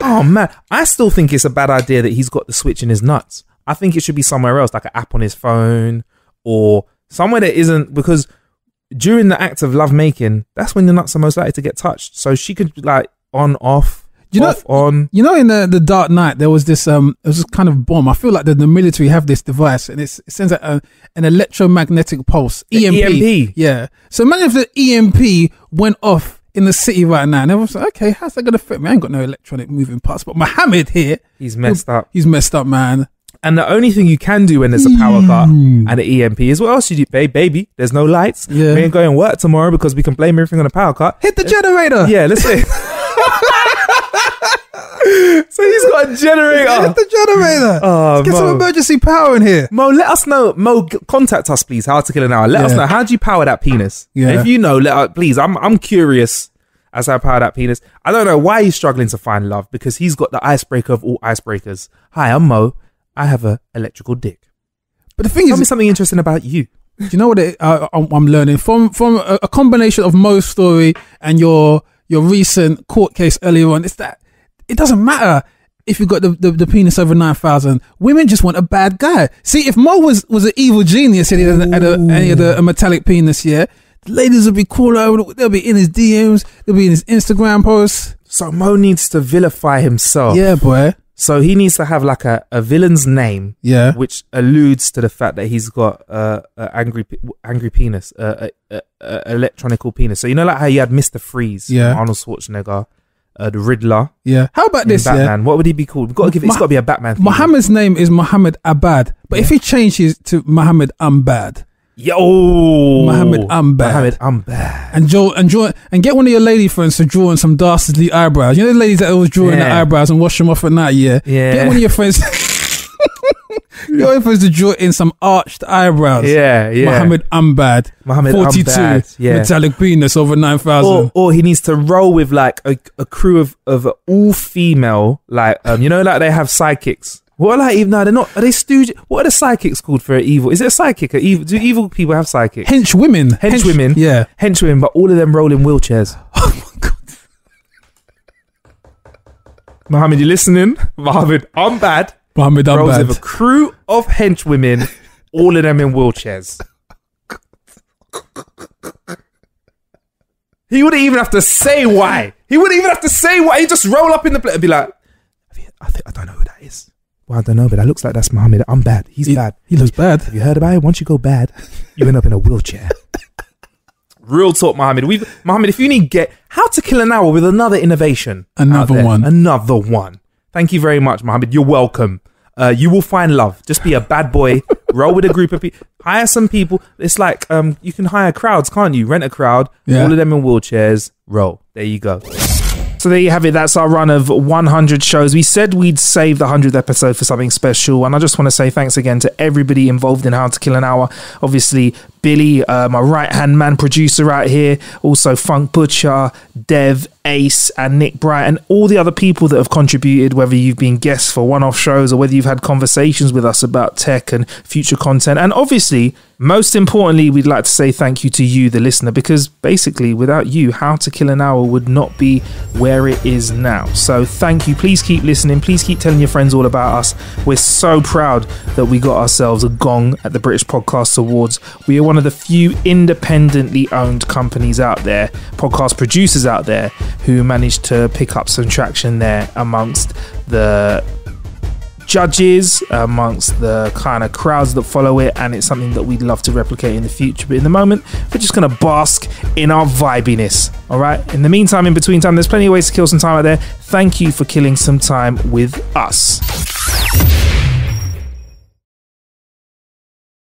Oh man, I still think it's a bad idea that he's got the switch in his nuts. I think it should be somewhere else, like an app on his phone or somewhere that isn't because during the act of love making, that's when the nuts are most likely to get touched. So she could be like on off, You know- off on. You know, in the, the Dark Knight, there was this um, it was this kind of bomb. I feel like the, the military have this device, and it's, it sends out a, an electromagnetic pulse, EMP. EMP. Yeah. So imagine if the EMP went off in the city right now, and everyone's like, "Okay, how's that gonna affect me? I ain't got no electronic moving parts." But Mohammed here, He's messed up. he's messed up, man. And the only thing you can do when there's a power cut and an EMP is what else you do? Babe, baby, there's no lights. Yeah. We ain't going to work tomorrow because we can blame everything on a power cut. Hit the generator. Yeah, let's say. so he's got a generator. Hit the generator. Oh, Let's get some emergency power in here. Mo, let us know. Mo, g- contact us, please. How to kill an hour. Let us know. How do you power that penis? Yeah. If you know, let us, please. I'm I'm curious as how I power that penis. I don't know why he's struggling to find love because he's got the icebreaker of all icebreakers. Hi, I'm Mo. I have a electrical dick. But the thing Tell is, me something interesting about you. Do you know what it, uh, I'm I'm learning from from a, a combination of Mo's story and your your recent court case earlier on? It's that it doesn't matter if you've got the, the, the penis over nine thousand. Women just want a bad guy. See, if Mo was was an evil genius and he had, a- had a, any of the a metallic penis, yeah, the ladies would be cooler. They'll be in his DMs. They'll be in his Instagram posts. So Mo needs to vilify himself. Yeah, boy. So he needs to have like a, a villain's name, Yeah. which alludes to the fact that he's got uh, a angry angry penis, uh, a, a, a electronical penis. So you know, like how you had Mister Freeze, Yeah. Arnold Schwarzenegger, uh, the Riddler, Yeah. How about this? Yeah. Batman. What would he be called? We've got to give it. It's Mah- got to be a Batman. theme. Muhammad's name is Muhammad Abad, but if he changes to Muhammad Ambad, Yo, Mohammed, I'm bad. Mohammed, I'm bad. and draw and draw and get one of your lady friends to draw on some dastardly eyebrows. You know the ladies that always draw in the eyebrows and wash them off at night. Yeah, Yeah. Get one of your friends. You're supposed to draw in some arched eyebrows. Yeah, yeah. Mohammed Umbad. Mohammed 42. Umbad, yeah. Metallic penis over 9,000. or, or he needs to roll with like a, a crew of, of all female, like um, you know, like they have psychics. What are like even no, they're not. Are they stooge? What are the psychics called for evil? Is it a? A evil? Do evil people have psychics? Hench women. Hench women. Yeah. Henchwomen, but all of them roll in wheelchairs. Oh my God. Mohammed, you listening? Mohammed, I'm bad. Mohammed Rolls with a crew of henchwomen, all of them in wheelchairs. He wouldn't even have to say why. He wouldn't even have to say why. He'd just roll up in the plate and be like, "Have you- I, think, I don't know who that is. Well, I don't know, but that looks like that's Mohammed. I'm bad. He's He, bad. he looks bad. Have you heard about it? Once you go bad, you end up in a wheelchair. Real talk, Mohammed. We, Mohammed, if you need get how to kill an hour with another innovation, out Another there. one. another one. Thank you very much, Mohammed. You're welcome. Uh, you will find love. Just be a bad boy. roll with a group of people. Hire some people. It's like um, you can hire crowds, can't you? Rent a crowd. Yeah. All of them in wheelchairs. Roll. There you go. So there you have it. That's our run of 100 shows. We said we'd save the 100th episode for something special. And I just want to say thanks again to everybody involved in How to Kill an Hour. Obviously, Billy, uh, my right hand man producer out here. Also, Funk Butcher, Dev, Ace, and Nick Bright, and all the other people that have contributed, whether you've been guests for one off shows or whether you've had conversations with us about tech and future content. And obviously, most importantly, we'd like to say thank you to you, the listener, because basically, without you, How to Kill an Hour would not be where it is now. So, thank you. Please keep listening. Please keep telling your friends all about us. We're so proud that we got ourselves a gong at the British Podcast Awards. We one of the few independently owned companies out there, podcast producers out there, who managed to pick up some traction there amongst the judges amongst the kind of crowds that follow it and it's something that we'd love to replicate in the future. But in the moment we're just going to bask in our vibiness all right? In the meantime in between time there's plenty of ways to kill some time out there. Thank you for killing some time with us